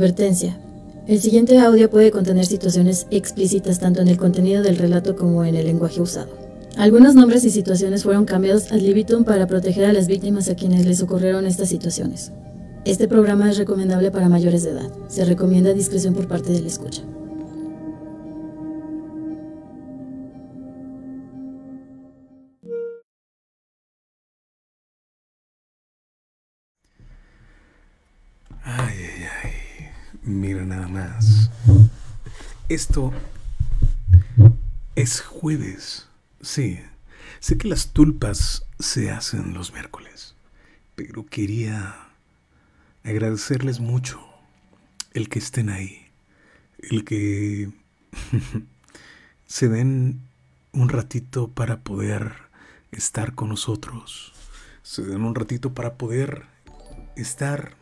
Advertencia. El siguiente audio puede contener situaciones explícitas tanto en el contenido del relato como en el lenguaje usado. Algunos nombres y situaciones fueron cambiados ad libitum para proteger a las víctimas a quienes les ocurrieron estas situaciones. Este programa es recomendable para mayores de edad. Se recomienda discreción por parte del escucha. Mira nada más. Esto es jueves. Sí. Sé que las tulpas se hacen los miércoles. Pero quería agradecerles mucho el que estén ahí. El que se den un ratito para poder estar con nosotros. Se den un ratito para poder estar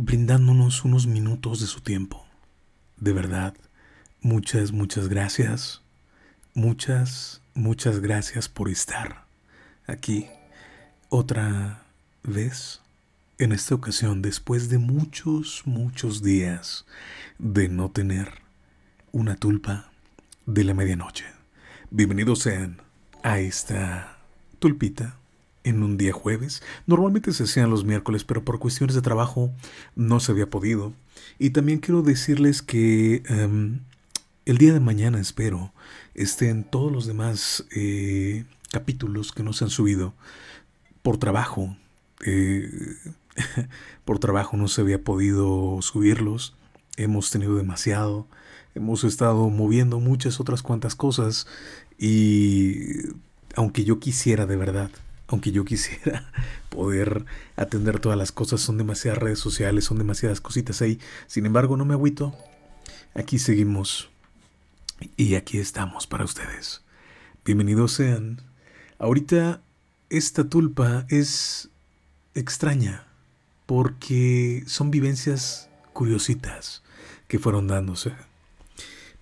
brindándonos unos minutos de su tiempo. De verdad, muchas, muchas gracias. Muchas, muchas gracias por estar aquí otra vez. En esta ocasión, después de muchos, muchos días de no tener una tulpa de la medianoche. Bienvenidos sean a esta tulpita en un día jueves. Normalmente se hacían los miércoles, pero por cuestiones de trabajo no se había podido. Y también quiero decirles que em, el día de mañana espero estén todos los demás eh, capítulos que no se han subido por trabajo. Eh, por trabajo no se había podido subirlos. Hemos tenido demasiado. Hemos estado moviendo muchas otras cuantas cosas. Y aunque yo quisiera de verdad aunque yo quisiera poder atender todas las cosas, son demasiadas redes sociales, son demasiadas cositas ahí. Sin embargo, no me agüito. Aquí seguimos y aquí estamos para ustedes. Bienvenidos sean. Ahorita esta tulpa es extraña porque son vivencias curiositas que fueron dándose.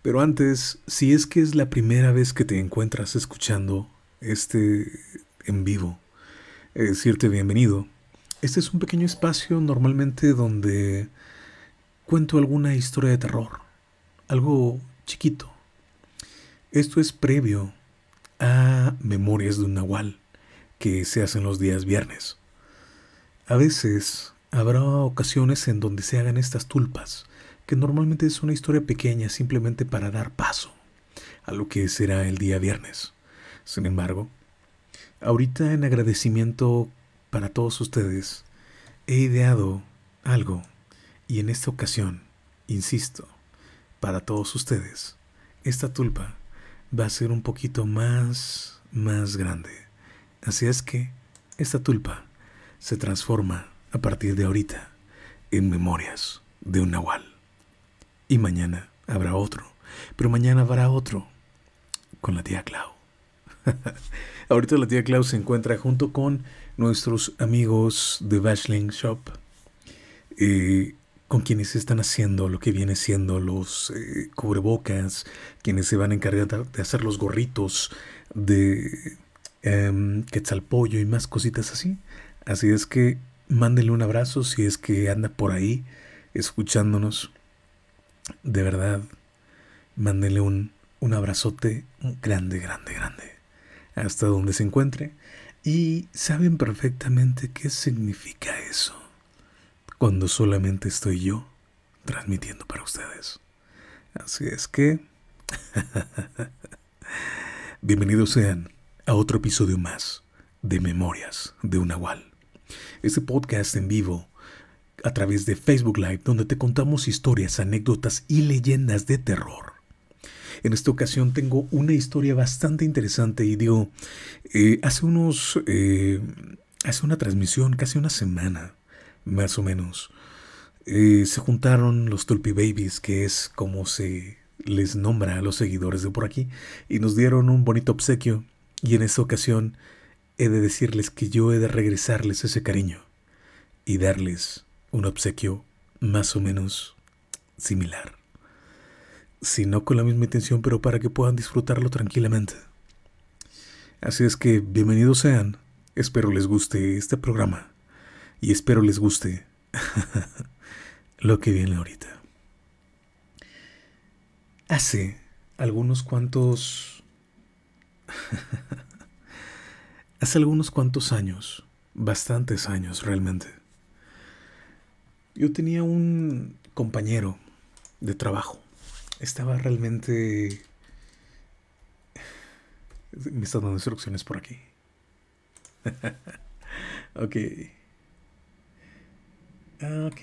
Pero antes, si es que es la primera vez que te encuentras escuchando este en vivo. decirte bienvenido. Este es un pequeño espacio normalmente donde cuento alguna historia de terror, algo chiquito. Esto es previo a Memorias de un Nahual, que se hacen los días viernes. A veces habrá ocasiones en donde se hagan estas tulpas, que normalmente es una historia pequeña simplemente para dar paso a lo que será el día viernes. Sin embargo, ahorita en agradecimiento para todos ustedes, he ideado algo y en esta ocasión, insisto, para todos ustedes, esta tulpa va a ser un poquito más, más grande. Así es que esta tulpa se transforma a partir de ahorita en memorias de un nahual. Y mañana habrá otro, pero mañana habrá otro con la tía Clau. ahorita la tía Clau se encuentra junto con nuestros amigos de Bashling Shop. Eh, con quienes están haciendo lo que viene siendo los eh, cubrebocas, quienes se van a encargar de hacer los gorritos de eh, quetzalpollo y más cositas así. Así es que mándenle un abrazo si es que anda por ahí escuchándonos. De verdad, mándenle un, un abrazote grande, grande, grande. Hasta donde se encuentre. Y saben perfectamente qué significa eso cuando solamente estoy yo transmitiendo para ustedes. Así es que... Bienvenidos sean a otro episodio más de Memorias de un Nahual. Este podcast en vivo a través de Facebook Live donde te contamos historias, anécdotas y leyendas de terror. En esta ocasión tengo una historia bastante interesante y digo, eh, hace unos, eh, hace una transmisión, casi una semana, más o menos. Eh, se juntaron los Tulpi Babies, que es como se les nombra a los seguidores de por aquí, y nos dieron un bonito obsequio. Y en esta ocasión he de decirles que yo he de regresarles ese cariño y darles un obsequio más o menos similar. Si no con la misma intención, pero para que puedan disfrutarlo tranquilamente. Así es que bienvenidos sean. Espero les guste este programa y espero les guste lo que viene ahorita. Hace algunos cuantos... Hace algunos cuantos años, bastantes años realmente, yo tenía un compañero de trabajo. Estaba realmente... Me está dando instrucciones por aquí. ok. Ok.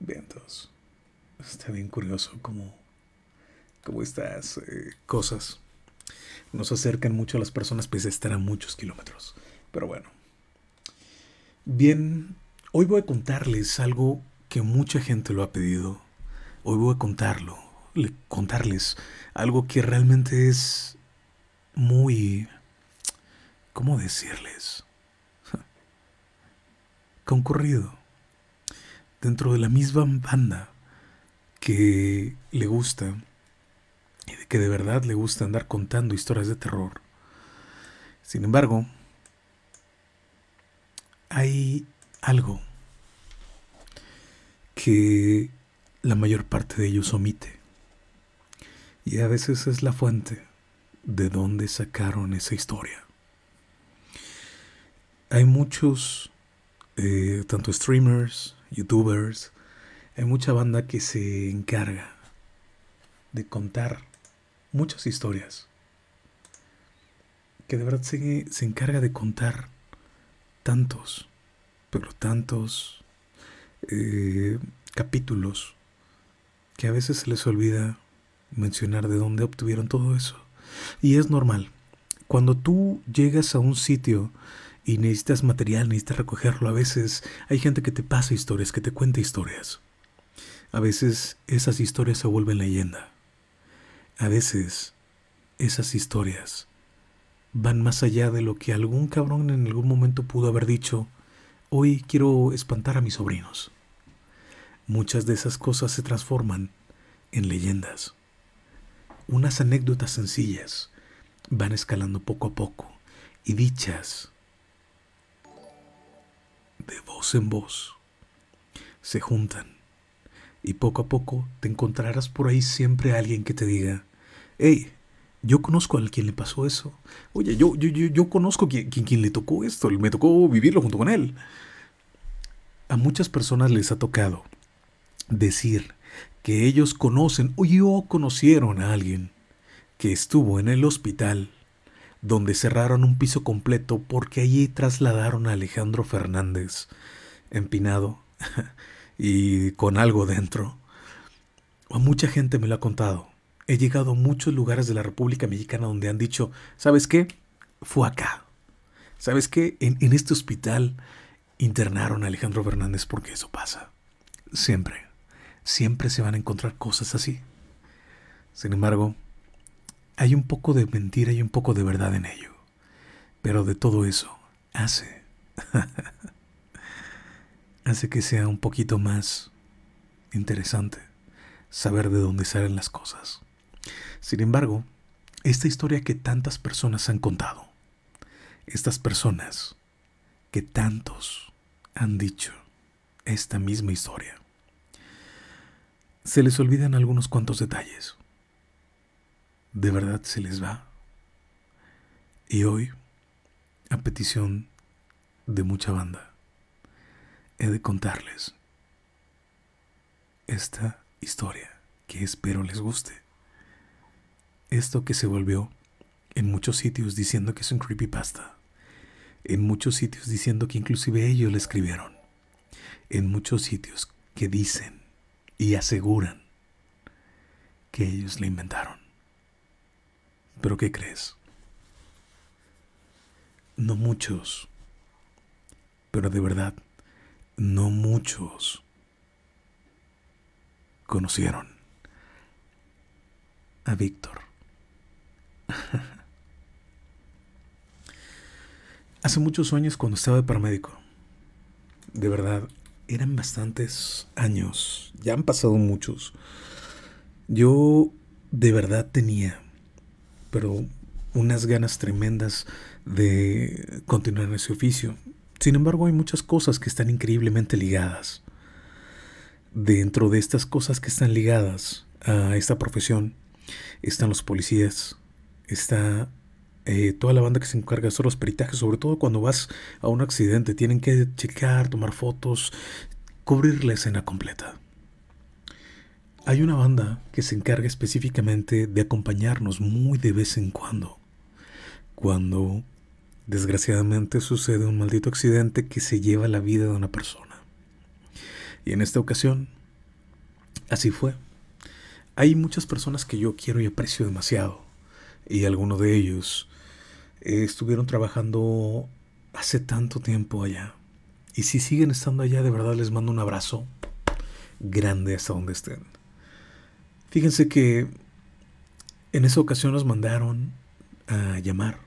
Bien, todos. Está bien curioso cómo, cómo estas eh, cosas nos acercan mucho a las personas pese a estar a muchos kilómetros. Pero bueno. Bien, hoy voy a contarles algo que mucha gente lo ha pedido. Hoy voy a contarlo, contarles algo que realmente es muy... ¿Cómo decirles? concurrido dentro de la misma banda que le gusta y que de verdad le gusta andar contando historias de terror. Sin embargo, hay algo que la mayor parte de ellos omite. Y a veces es la fuente de dónde sacaron esa historia. Hay muchos eh, tanto streamers, youtubers, hay mucha banda que se encarga de contar muchas historias. Que de verdad se, se encarga de contar tantos, pero tantos eh, capítulos que a veces se les olvida mencionar de dónde obtuvieron todo eso. Y es normal. Cuando tú llegas a un sitio y necesitas material, necesitas recogerlo. A veces hay gente que te pasa historias, que te cuenta historias. A veces esas historias se vuelven leyenda. A veces esas historias van más allá de lo que algún cabrón en algún momento pudo haber dicho, hoy quiero espantar a mis sobrinos. Muchas de esas cosas se transforman en leyendas. Unas anécdotas sencillas van escalando poco a poco y dichas de voz en voz, se juntan y poco a poco te encontrarás por ahí siempre alguien que te diga, hey, yo conozco a quien le pasó eso. Oye, yo, yo, yo, yo conozco a quien, quien, le tocó esto, me tocó vivirlo junto con él. A muchas personas les ha tocado decir que ellos conocen o yo conocieron a alguien que estuvo en el hospital donde cerraron un piso completo porque allí trasladaron a Alejandro Fernández, empinado y con algo dentro. A mucha gente me lo ha contado. He llegado a muchos lugares de la República Mexicana donde han dicho, ¿sabes qué? Fue acá. ¿Sabes qué? En, en este hospital internaron a Alejandro Fernández porque eso pasa. Siempre, siempre se van a encontrar cosas así. Sin embargo, hay un poco de mentira y un poco de verdad en ello. Pero de todo eso hace. hace que sea un poquito más interesante saber de dónde salen las cosas. Sin embargo, esta historia que tantas personas han contado, estas personas que tantos han dicho esta misma historia, se les olvidan algunos cuantos detalles de verdad se les va. Y hoy, a petición de mucha banda, he de contarles esta historia que espero les guste. Esto que se volvió en muchos sitios diciendo que es un creepypasta. En muchos sitios diciendo que inclusive ellos le escribieron. En muchos sitios que dicen y aseguran que ellos le inventaron. Pero ¿qué crees? No muchos, pero de verdad, no muchos conocieron a Víctor. Hace muchos años cuando estaba de paramédico, de verdad, eran bastantes años, ya han pasado muchos. Yo de verdad tenía pero unas ganas tremendas de continuar en ese oficio. Sin embargo, hay muchas cosas que están increíblemente ligadas. Dentro de estas cosas que están ligadas a esta profesión están los policías, está eh, toda la banda que se encarga de hacer los peritajes, sobre todo cuando vas a un accidente, tienen que checar, tomar fotos, cubrir la escena completa. Hay una banda que se encarga específicamente de acompañarnos muy de vez en cuando. Cuando desgraciadamente sucede un maldito accidente que se lleva la vida de una persona. Y en esta ocasión, así fue. Hay muchas personas que yo quiero y aprecio demasiado. Y algunos de ellos eh, estuvieron trabajando hace tanto tiempo allá. Y si siguen estando allá, de verdad les mando un abrazo grande hasta donde estén. Fíjense que en esa ocasión nos mandaron a llamar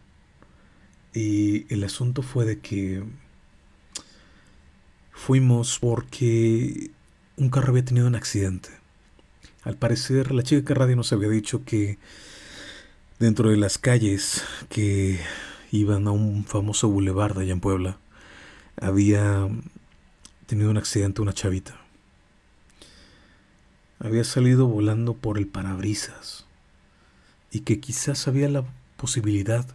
y el asunto fue de que fuimos porque un carro había tenido un accidente. Al parecer la chica que radio nos había dicho que dentro de las calles que iban a un famoso boulevard allá en Puebla había tenido un accidente una chavita había salido volando por el parabrisas y que quizás había la posibilidad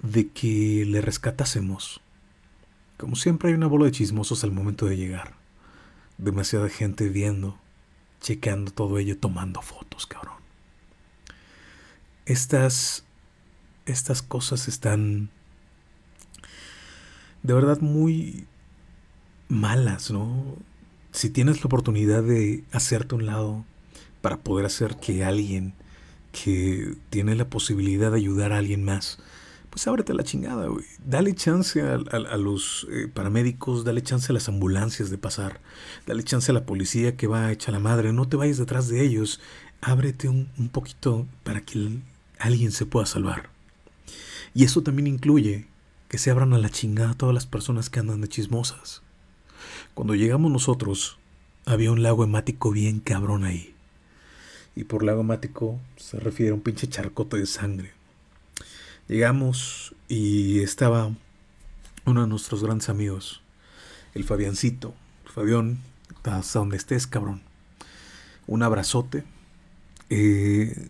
de que le rescatásemos. Como siempre hay una bola de chismosos al momento de llegar. Demasiada gente viendo, chequeando todo ello, tomando fotos, cabrón. Estas estas cosas están de verdad muy malas, ¿no? si tienes la oportunidad de hacerte un lado para poder hacer que alguien que tiene la posibilidad de ayudar a alguien más, pues ábrete la chingada, güey. Dale chance a, los eh, paramédicos, dale chance a las ambulancias de pasar, dale chance a la policía que va a echar la madre, no te vayas detrás de ellos, ábrete un, un poquito para que alguien se pueda salvar. Y eso también incluye que se abran a la chingada todas las personas que andan de chismosas. Cuando llegamos nosotros, había un lago hemático bien cabrón ahí. Y por lago hemático se refiere a un pinche charcote de sangre. Llegamos y estaba uno de nuestros grandes amigos, el Fabiancito. Fabián, hasta donde estés, cabrón. Un abrazote. Eh,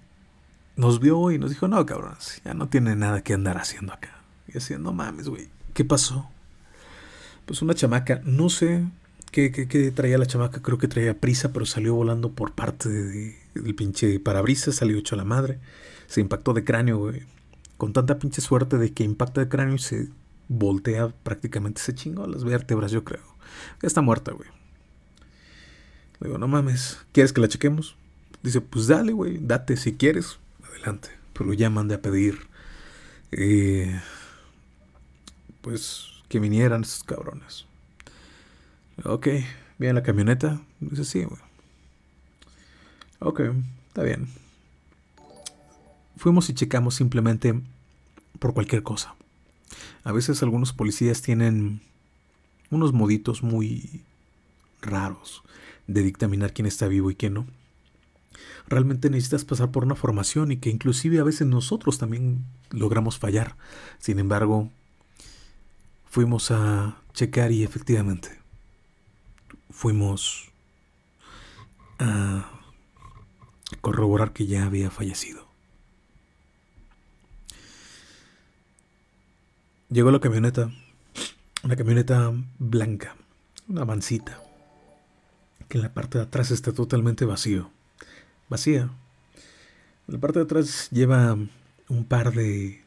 nos vio y nos dijo, no, cabrón, ya no tiene nada que andar haciendo acá. Y así, no mames, güey, ¿qué pasó? pues una chamaca, no sé qué, qué, traía la chamaca, creo que traía prisa, pero salió volando por parte de, El pinche parabrisas salió hecho a la madre. Se impactó de cráneo, güey. Con tanta pinche suerte de que impacta de cráneo y se voltea prácticamente. Se chingó las vértebras, yo creo. Ya está muerta, güey. Digo, no mames, ¿quieres que la chequemos? Dice, pues dale, güey, date si quieres. Pero ya mandé a pedir. Eh, pues que vinieran esos cabrones. Ok, ¿viene la camioneta? Dice, sí, güey. Ok, está bien. Fuimos y checamos simplemente por cualquier cosa. A veces algunos policías tienen unos moditos muy raros de dictaminar quién está vivo y quién no. Realmente necesitas pasar por una formación y que inclusive a veces nosotros también logramos fallar. Sin embargo, fuimos a checar y efectivamente fuimos a corroborar que ya había fallecido. Llegó la camioneta, una camioneta blanca, una mancita, que en la parte de atrás está totalmente vacío, vacía. En la parte de atrás lleva un par de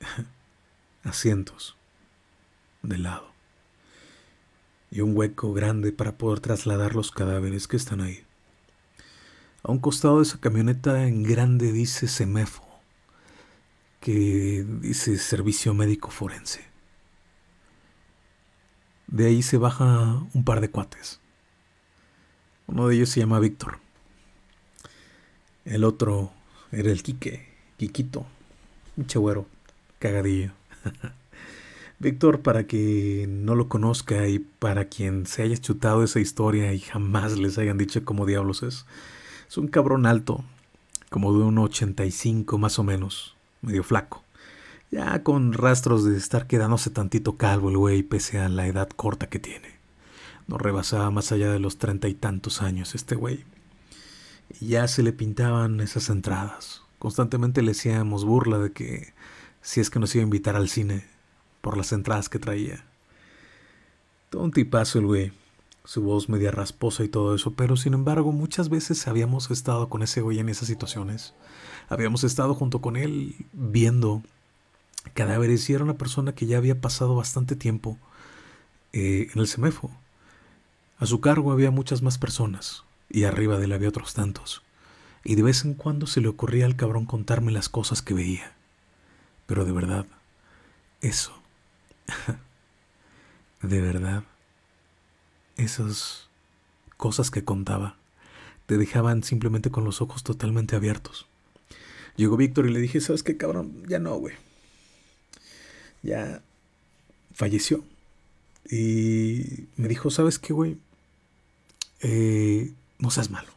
asientos de lado y un hueco grande para poder trasladar los cadáveres que están ahí. A un costado de esa camioneta en grande dice Semefo, que dice Servicio Médico Forense. De ahí se baja un par de cuates. Uno de ellos se llama Víctor. El otro era el Quique, Quiquito, un chagüero, cagadillo. Víctor, para que no lo conozca y para quien se haya chutado esa historia y jamás les hayan dicho cómo diablos es, es un cabrón alto, como de un 85 más o menos, medio flaco. Ya con rastros de estar quedándose tantito calvo el güey pese a la edad corta que tiene. No rebasaba más allá de los treinta y tantos años este güey. Ya se le pintaban esas entradas. Constantemente le hacíamos burla de que si es que nos iba a invitar al cine, por las entradas que traía. Todo un tipazo el güey, su voz media rasposa y todo eso, pero sin embargo muchas veces habíamos estado con ese güey en esas situaciones. Habíamos estado junto con él viendo cadáveres y era una persona que ya había pasado bastante tiempo eh, en el semefo. A su cargo había muchas más personas y arriba de él había otros tantos. Y de vez en cuando se le ocurría al cabrón contarme las cosas que veía. Pero de verdad, eso de verdad, esas cosas que contaba te dejaban simplemente con los ojos totalmente abiertos. Llegó Víctor y le dije, ¿sabes qué, cabrón? Ya no, güey. Ya falleció. Y me dijo, ¿sabes qué, güey? Eh, no seas malo.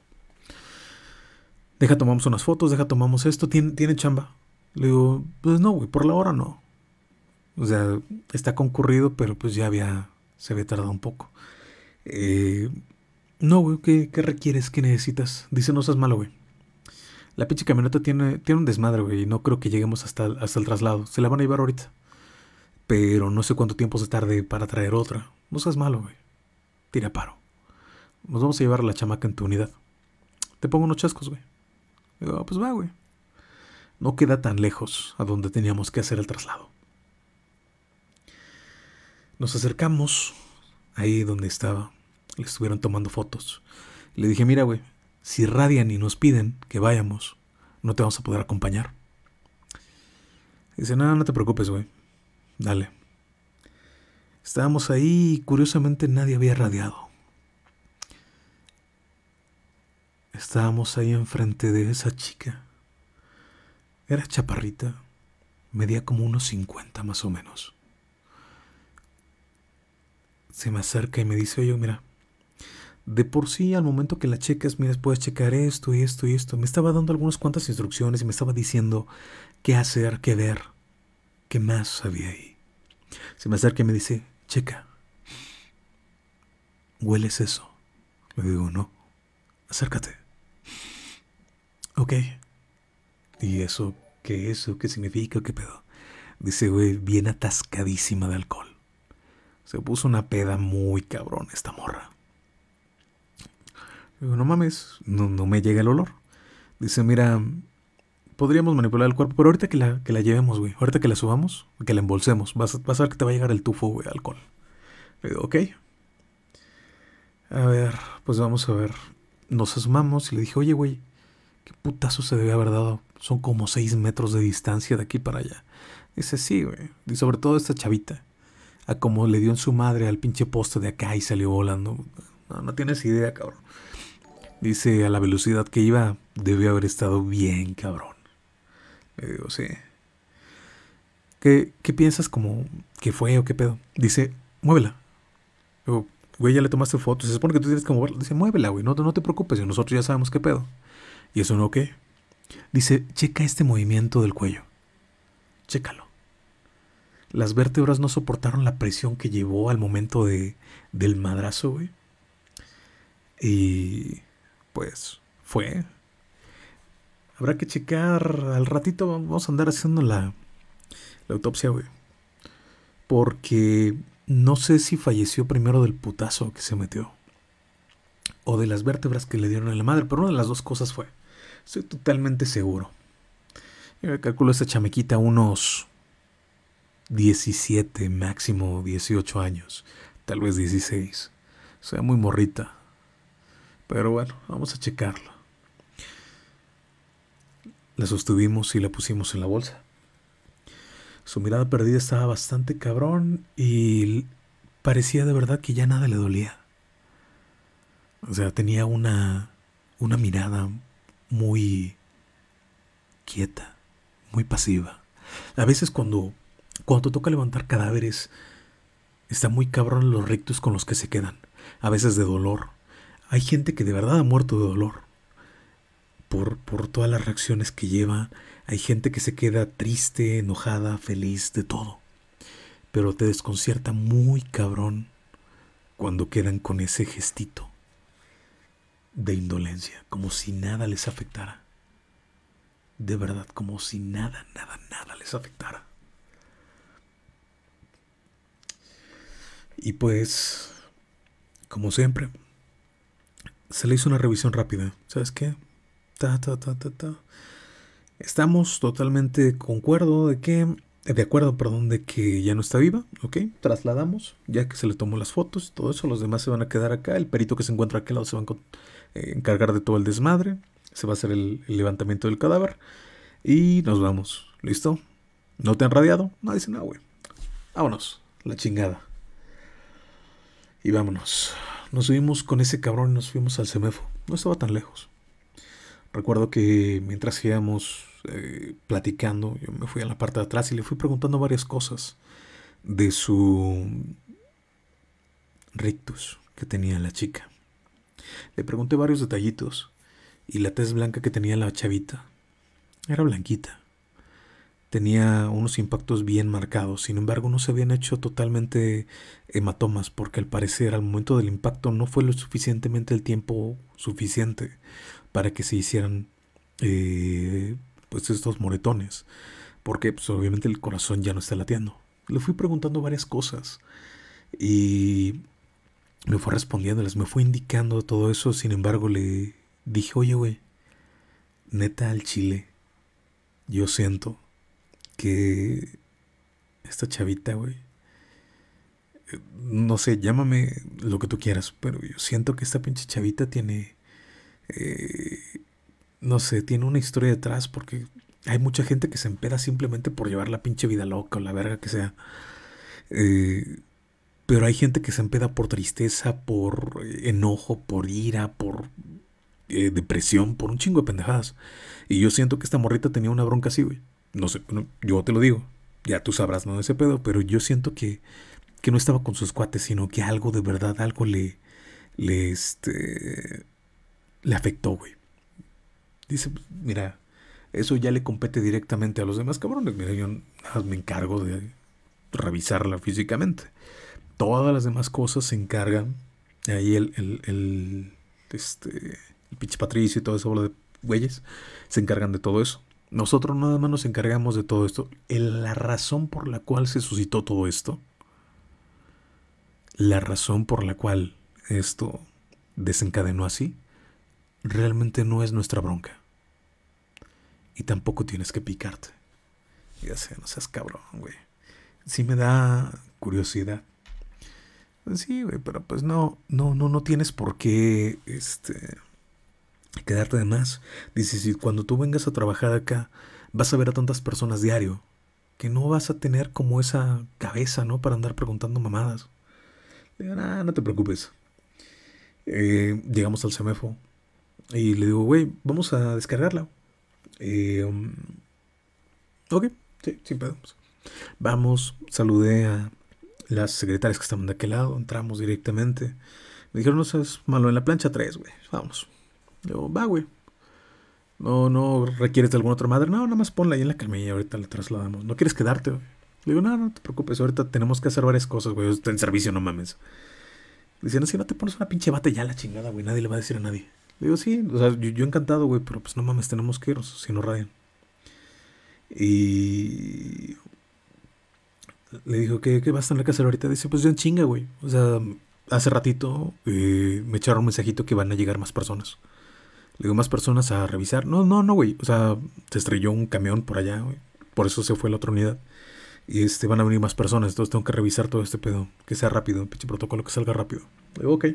Deja tomamos unas fotos, deja tomamos esto. ¿Tiene, ¿tiene chamba? Le digo, pues no, güey, por la hora no. O sea, está concurrido, pero pues ya había, se había tardado un poco. Eh, no, güey, ¿qué, requieres? ¿Qué necesitas? Dice, no seas malo, güey. La pinche camioneta tiene, tiene un desmadre, güey, y no creo que lleguemos hasta, hasta el traslado. Se la van a llevar ahorita. Pero no sé cuánto tiempo se tarde para traer otra. No seas malo, güey. Tira paro. Nos vamos a llevar a la chamaca en tu unidad. Te pongo unos chascos, güey. Digo, ah, pues va, güey. No queda tan lejos a donde teníamos que hacer el traslado. Nos acercamos ahí donde estaba. Le estuvieron tomando fotos. Le dije, mira, güey, si radian y nos piden que vayamos, no te vamos a poder acompañar. Dice, no, no te preocupes, güey. Dale. Estábamos ahí y curiosamente nadie había radiado. Estábamos ahí enfrente de esa chica. Era chaparrita, medía como unos 50 más o menos se me acerca y me dice, oye, mira, de por sí al momento que la checas, mira, puedes checar esto y esto y esto. Me estaba dando algunas cuantas instrucciones y me estaba diciendo qué hacer, qué ver, qué más había ahí. Se me acerca y me dice, checa, ¿hueles eso? Le digo, no, acércate. Ok. ¿Y eso qué es? ¿Qué significa? ¿Qué pedo? Dice, güey, bien atascadísima de alcohol. Se puso una peda muy cabrón esta morra. Digo, no mames, no, no me llega el olor. Dice, mira, podríamos manipular el cuerpo, pero ahorita que la, que la llevemos, güey, ahorita que la subamos, que la embolsemos, vas, vas a ver que te va a llegar el tufo, güey, alcohol. Le digo, ok. A ver, pues vamos a ver. Nos asomamos y le dije, oye, güey, ¿qué putazo se debe haber dado? Son como seis metros de distancia de aquí para allá. Dice, sí, güey. Y sobre todo esta chavita. A como le dio en su madre al pinche poste de acá y salió volando. No, no tienes idea, cabrón. Dice, a la velocidad que iba, debió haber estado bien, cabrón. Le digo, sí. ¿Qué, ¿Qué piensas como que fue o qué pedo? Dice, muévela. Digo, güey, ya le tomaste fotos. Se supone que tú tienes que moverla. Dice, muévela, güey. No, no te preocupes. Nosotros ya sabemos qué pedo. ¿Y eso no qué? Dice, checa este movimiento del cuello. Chécalo. Las vértebras no soportaron la presión que llevó al momento de, del madrazo, güey. Y pues fue. Habrá que checar. Al ratito vamos a andar haciendo la, la autopsia, güey. Porque no sé si falleció primero del putazo que se metió. O de las vértebras que le dieron a la madre. Pero una de las dos cosas fue. Estoy totalmente seguro. Yo calculo esta chamequita unos 17, máximo 18 años. Tal vez 16. O sea, muy morrita. Pero bueno, vamos a checarlo. La sostuvimos y la pusimos en la bolsa. Su mirada perdida estaba bastante cabrón y parecía de verdad que ya nada le dolía. O sea, tenía una, una mirada muy quieta, muy pasiva. A veces cuando, cuando toca levantar cadáveres, está muy cabrón los rictos con los que se quedan. A veces de dolor, hay gente que de verdad ha muerto de dolor por, por todas las reacciones que lleva. Hay gente que se queda triste, enojada, feliz, de todo. Pero te desconcierta muy cabrón cuando quedan con ese gestito de indolencia, como si nada les afectara. De verdad, como si nada, nada, nada les afectara. Y pues, como siempre, se le hizo una revisión rápida. ¿Sabes qué? Ta, ta, ta, ta, ta. Estamos totalmente concuerdo de que, de acuerdo, perdón, de que ya no está viva, ¿ok? Trasladamos, ya que se le tomó las fotos y todo eso, los demás se van a quedar acá, el perito que se encuentra aquí al lado se va a eh, encargar de todo el desmadre, se va a hacer el, el, levantamiento del cadáver y nos vamos, ¿listo? ¿No te han radiado? No, dice nada, güey. Vámonos, la chingada. Y vámonos nos subimos con ese cabrón y nos fuimos al Semefo. No estaba tan lejos. Recuerdo que mientras íbamos eh, platicando, yo me fui a la parte de atrás y le fui preguntando varias cosas de su rictus que tenía la chica. Le pregunté varios detallitos y la tez blanca que tenía la chavita era blanquita tenía unos impactos bien marcados, sin embargo no se habían hecho totalmente hematomas porque al parecer al momento del impacto no fue lo suficientemente el tiempo suficiente para que se hicieran eh, pues estos moretones, porque pues, obviamente el corazón ya no está latiendo. Le fui preguntando varias cosas y me fue respondiéndoles, me fue indicando todo eso, sin embargo le dije, oye güey, neta al chile, yo siento que esta chavita, güey, no sé, llámame lo que tú quieras, pero yo siento que esta pinche chavita tiene, eh, no sé, tiene una historia detrás porque hay mucha gente que se empeda simplemente por llevar la pinche vida loca o la verga que sea. Eh, pero hay gente que se empeda por tristeza, por enojo, por ira, por eh, depresión, por un chingo de pendejadas. Y yo siento que esta morrita tenía una bronca así, güey no sé, yo te lo digo, ya tú sabrás, no ese pedo, pero yo siento que, que no estaba con sus cuates, sino que algo de verdad, algo le, le, este, le afectó, güey. Dice, mira, eso ya le compete directamente a los demás cabrones. Mira, yo me encargo de revisarla físicamente. Todas las demás cosas se encargan. Ahí el, el, este, el pinche Patricio y todo eso de güeyes se encargan de todo eso. Nosotros nada más nos encargamos de todo esto. La razón por la cual se suscitó todo esto, la razón por la cual esto desencadenó así, realmente no es nuestra bronca. y tampoco tienes que picarte. Ya sé, no seas cabrón, güey. Sí me da curiosidad. Sí, güey, pero pues no, no, no, no tienes por qué, este, quedarte de más. Dice, si cuando tú vengas a trabajar acá, vas a ver a tantas personas diario, que no vas a tener como esa cabeza, ¿no? Para andar preguntando mamadas. Digo, nah, no te preocupes. Eh, llegamos al CEMEFO y le digo, güey, vamos a descargarla. Eh, um, ok, sí, sin pedos. Vamos, saludé a las secretarias que estaban de aquel lado, entramos directamente. Me dijeron, no seas malo en la plancha 3, güey, vamos. Yo, va, güey. No, no requieres de alguna otra madre. No, nada más ponla ahí en la camilla, ahorita la trasladamos. ¿No quieres quedarte, güey? Le digo, no, no te preocupes, ahorita tenemos que hacer varias cosas, güey. Está en servicio, no mames. Dicen, si no te pones una pinche bata ya la chingada, güey. Nadie le va a decir a nadie. Digo, sí, o sea, yo, encantado, güey, pero pues no mames, tenemos que irnos, si no radian. Y le dijo, ¿qué, qué vas a tener que hacer ahorita? Dice, pues ya en chinga, güey. O sea, hace ratito eh, me echaron un mensajito que van a llegar más personas. Le digo, más personas a revisar. No, no, no, güey. O sea, se estrelló un camión por allá, güey. Por eso se fue la otra unidad. Y este, van a venir más personas. Entonces tengo que revisar todo este pedo. Que sea rápido. Pinche protocolo que salga rápido. Le digo, ok.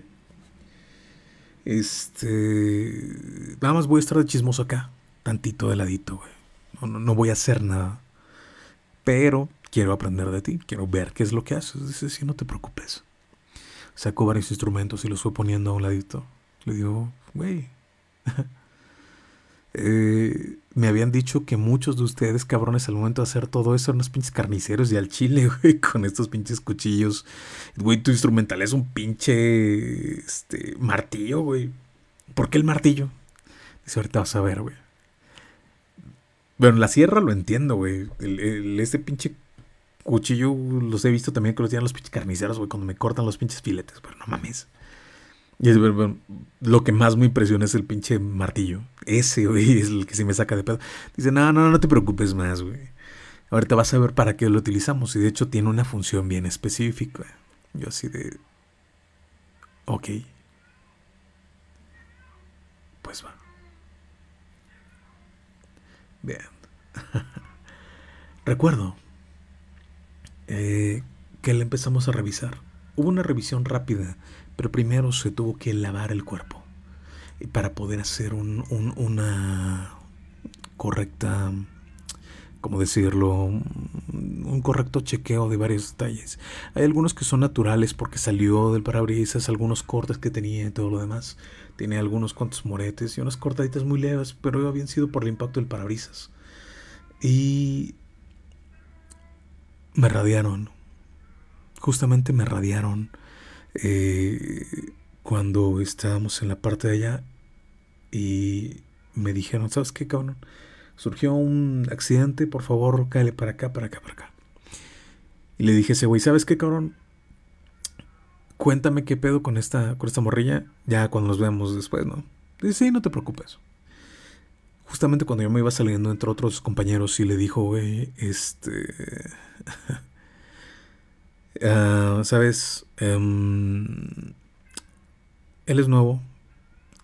Este. Nada más voy a estar de chismoso acá. Tantito de ladito, güey. No, no, no voy a hacer nada. Pero quiero aprender de ti. Quiero ver qué es lo que haces. Dice, sí, no te preocupes. Sacó varios instrumentos y los fue poniendo a un ladito. Le digo, güey, Eh, me habían dicho que muchos de ustedes, cabrones, al momento de hacer todo eso, eran unos pinches carniceros y al chile, güey, con estos pinches cuchillos. Güey, tu instrumental es un pinche este, martillo, güey. ¿Por qué el martillo? Dice, ahorita vas a ver, güey. Bueno, la sierra lo entiendo, güey. este pinche cuchillo los he visto también que los tienen los pinches carniceros, güey, cuando me cortan los pinches filetes, pero no mames. Y es, lo que más me impresiona es el pinche martillo. Ese, güey, es el que sí me saca de pedo. Dice, no, no, no te preocupes más, güey. Ahorita vas a ver para qué lo utilizamos. Y de hecho tiene una función bien específica. Yo así de... Ok. Pues va. Bien. Recuerdo eh, que le empezamos a revisar. Hubo una revisión rápida pero primero se tuvo que lavar el cuerpo para poder hacer una correcta, ¿cómo decirlo? Un correcto chequeo de varios detalles. Hay algunos que son naturales porque salió del parabrisas, algunos cortes que tenía y todo lo demás. Tiene algunos cuantos moretes y unas cortaditas muy leves, pero habían sido por el impacto del parabrisas. Y me radiaron. Justamente me radiaron eh, cuando estábamos en la parte de allá y me dijeron, ¿sabes qué, cabrón? Surgió un accidente, por favor, cáele para acá, para acá, para acá. Y le dije ese güey, ¿sabes qué, cabrón? Cuéntame qué pedo con esta, con esta morrilla, ya cuando nos veamos después, ¿no? Dice, sí, no te preocupes. Justamente cuando yo me iba saliendo entre otros compañeros y le dijo, güey, este... Ah, Sabes, em, él es nuevo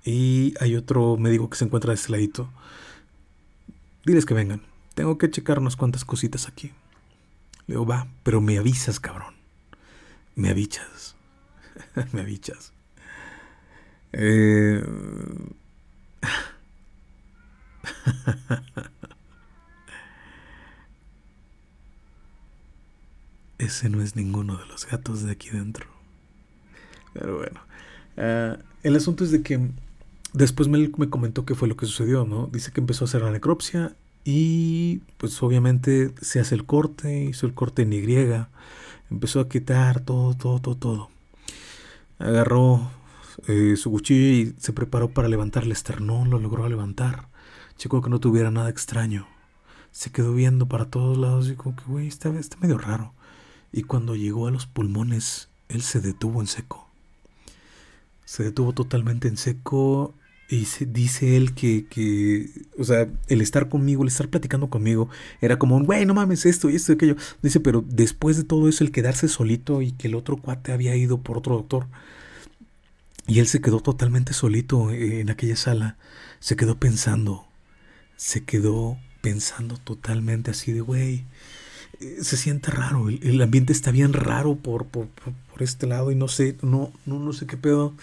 y hay otro médico que se encuentra de este ladito. Diles que vengan. Tengo que checar unas cuantas cositas aquí. Le digo, va, pero me avisas, cabrón. Me avichas. me avichas. Eh... ese no es ninguno de los gatos de aquí dentro. Pero bueno. Ah, el asunto es de que después me, me comentó qué fue lo que sucedió, ¿no? Dice que empezó a hacer la necropsia y pues obviamente se hace el corte, hizo el corte en Y, empezó a quitar todo, todo, todo, todo. Agarró eh, su cuchillo y se preparó para levantar el esternón, lo logró levantar. Checó que no tuviera nada extraño. Se quedó viendo para todos lados y como que, güey, está medio raro y cuando llegó a los pulmones, él se detuvo en seco. Se detuvo totalmente en seco y se, dice él que, que, o sea, el estar conmigo, el estar platicando conmigo, era como un, güey, no mames esto y esto y aquello. Dice, pero después de todo eso, el quedarse solito y que el otro cuate había ido por otro doctor, y él se quedó totalmente solito en aquella sala, se quedó pensando, se quedó pensando totalmente así de, güey, se siente raro, el, ambiente está bien raro por, por, este lado y no sé, no, no, no sé qué pedo.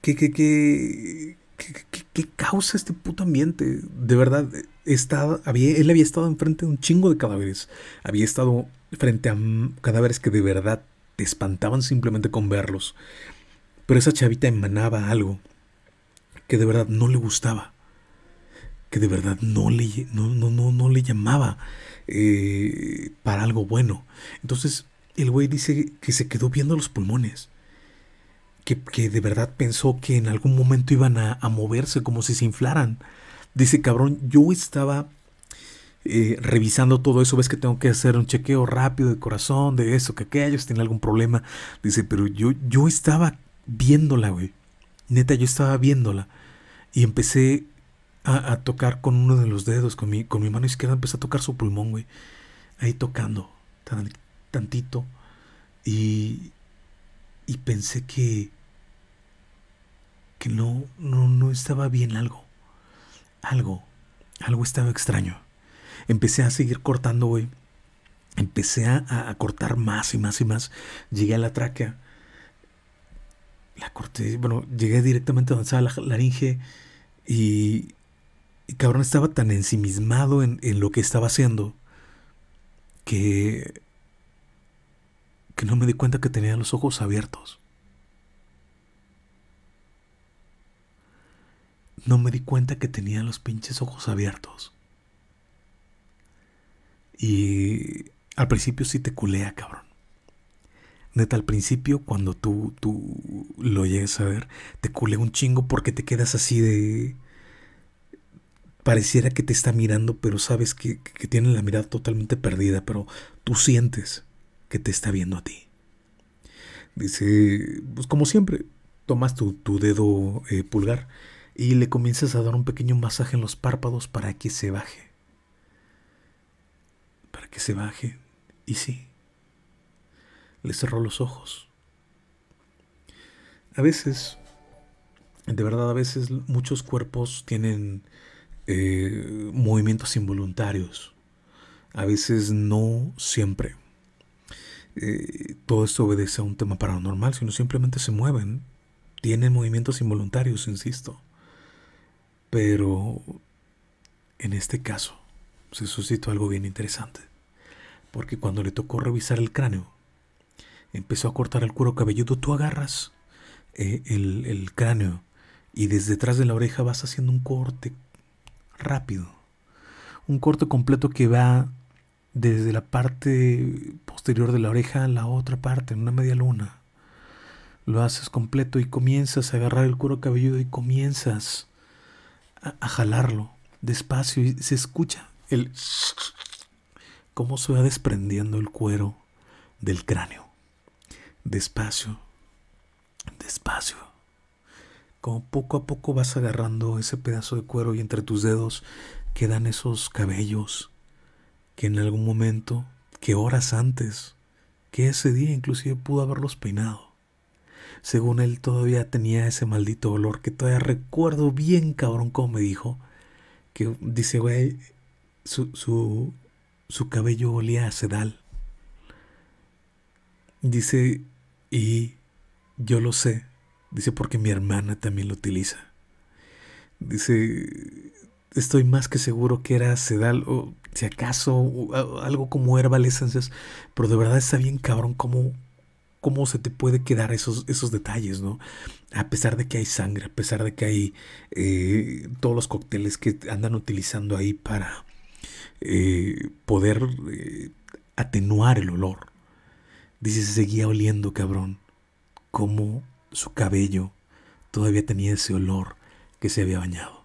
¿qué, qué, qué, qué, causa este puto ambiente? De verdad, estaba, había, él había estado enfrente de un chingo de cadáveres. Había estado frente a cadáveres que de verdad te espantaban simplemente con verlos. Pero esa chavita emanaba algo que de verdad no le gustaba que de verdad no le, no, no, no, no le llamaba eh, para algo bueno. Entonces el güey dice que se quedó viendo los pulmones. Que, de verdad pensó que en algún momento iban a, moverse como si se inflaran. Dice, cabrón, yo estaba eh, revisando todo eso. Ves que tengo que hacer un chequeo rápido de corazón, de eso, que aquellos tienen algún problema. Dice, pero yo, yo estaba viéndola, güey. Neta, yo estaba viéndola. Y empecé a, tocar con uno de los dedos, con mi, con mi mano izquierda, empecé a tocar su pulmón, güey. Ahí tocando, tantito. Y, y pensé que, que no, no, no estaba bien algo. Algo, algo estaba extraño. Empecé a seguir cortando, güey. Empecé a, cortar más y más y más. Llegué a la tráquea. La corté, bueno, llegué directamente a estaba la laringe y cabrón estaba tan ensimismado en, lo que estaba haciendo que, que no me di cuenta que tenía los ojos abiertos. No me di cuenta que tenía los pinches ojos abiertos. Y al principio sí te culea, cabrón. Neta, al principio, cuando tú, tú lo llegues a ver, te culea un chingo porque te quedas así de pareciera que te está mirando, pero sabes que, tiene la mirada totalmente perdida, pero tú sientes que te está viendo a ti. Dice, pues como siempre, tomas tu, dedo eh, pulgar y le comienzas a dar un pequeño masaje en los párpados para que se baje. Para que se baje. Y sí, le cerró los ojos. A veces, de verdad, a veces muchos cuerpos tienen eh, movimientos involuntarios. A veces no siempre. Eh, todo esto obedece a un tema paranormal, sino simplemente se mueven. Tienen movimientos involuntarios, insisto. Pero en este caso se suscitó algo bien interesante. Porque cuando le tocó revisar el cráneo, empezó a cortar el cuero cabelludo. Tú agarras eh, el, el cráneo y desde detrás de la oreja vas haciendo un corte rápido. Un corte completo que va desde la parte posterior de la oreja a la otra parte, en una media luna. Lo haces completo y comienzas a agarrar el cuero cabelludo y comienzas a, jalarlo despacio y se escucha el cómo se va desprendiendo el cuero del cráneo. Despacio, despacio como poco a poco vas agarrando ese pedazo de cuero y entre tus dedos quedan esos cabellos que en algún momento, que horas antes, que ese día inclusive pudo haberlos peinado. Según él todavía tenía ese maldito olor que todavía recuerdo bien cabrón como me dijo, que dice, güey, su, su, su cabello olía a sedal. Dice, y yo lo sé, Dice, porque mi hermana también lo utiliza. Dice, estoy más que seguro que era sedal o si acaso algo como herbal pero de verdad está bien cabrón cómo, cómo se te puede quedar esos, esos detalles, ¿no? A pesar de que hay sangre, a pesar de que hay eh, todos los cócteles que andan utilizando ahí para eh, poder eh, atenuar el olor. Dice, se seguía oliendo, cabrón, como su cabello todavía tenía ese olor que se había bañado.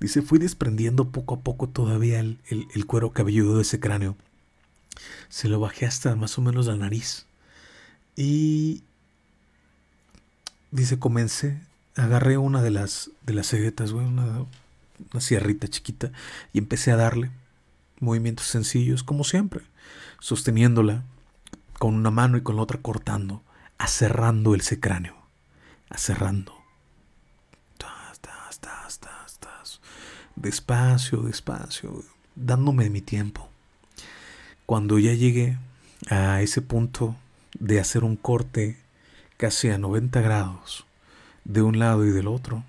Dice, fui desprendiendo poco a poco todavía el, cuero cabelludo de ese cráneo. Se lo bajé hasta más o menos la nariz. Y dice, comencé, agarré una de las, de las ceguetas, una, una sierrita chiquita, y empecé a darle movimientos sencillos, como siempre, sosteniéndola con una mano y con la otra cortando acerrando ese cráneo, acerrando. despacio, despacio, dándome mi tiempo. Cuando ya llegué a ese punto de hacer un corte casi a 90 grados de un lado y del otro,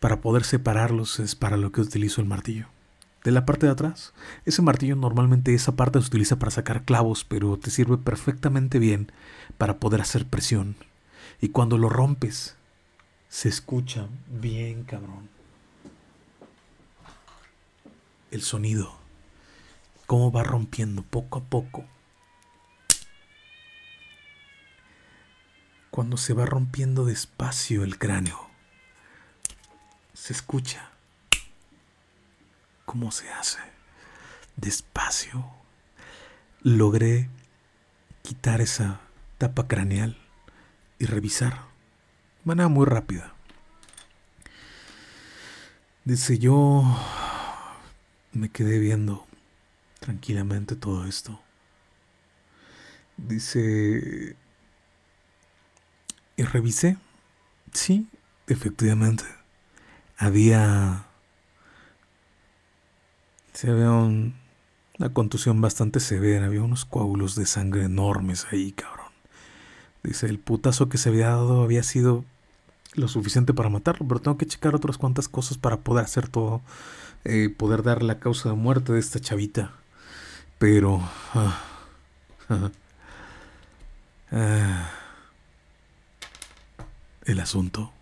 para poder separarlos es para lo que utilizo el martillo. De la parte de atrás, ese martillo normalmente esa parte se utiliza para sacar clavos, pero te sirve perfectamente bien para poder hacer presión. Y cuando lo rompes, se escucha bien cabrón. El sonido, cómo va rompiendo poco a poco. Cuando se va rompiendo despacio el cráneo, se escucha cómo se hace. Despacio. Logré quitar esa tapa craneal y revisar. De manera muy rápida. Dice yo me quedé viendo tranquilamente todo esto. Dice y revisé. Sí, efectivamente. Había se había una contusión bastante severa, había unos coágulos de sangre enormes ahí, cabrón. Dice, el putazo que se había dado había sido lo suficiente para matarlo, pero tengo que checar otras cuantas cosas para poder hacer todo, eh, poder dar la causa de muerte de esta chavita. Pero... Ah, ah, el asunto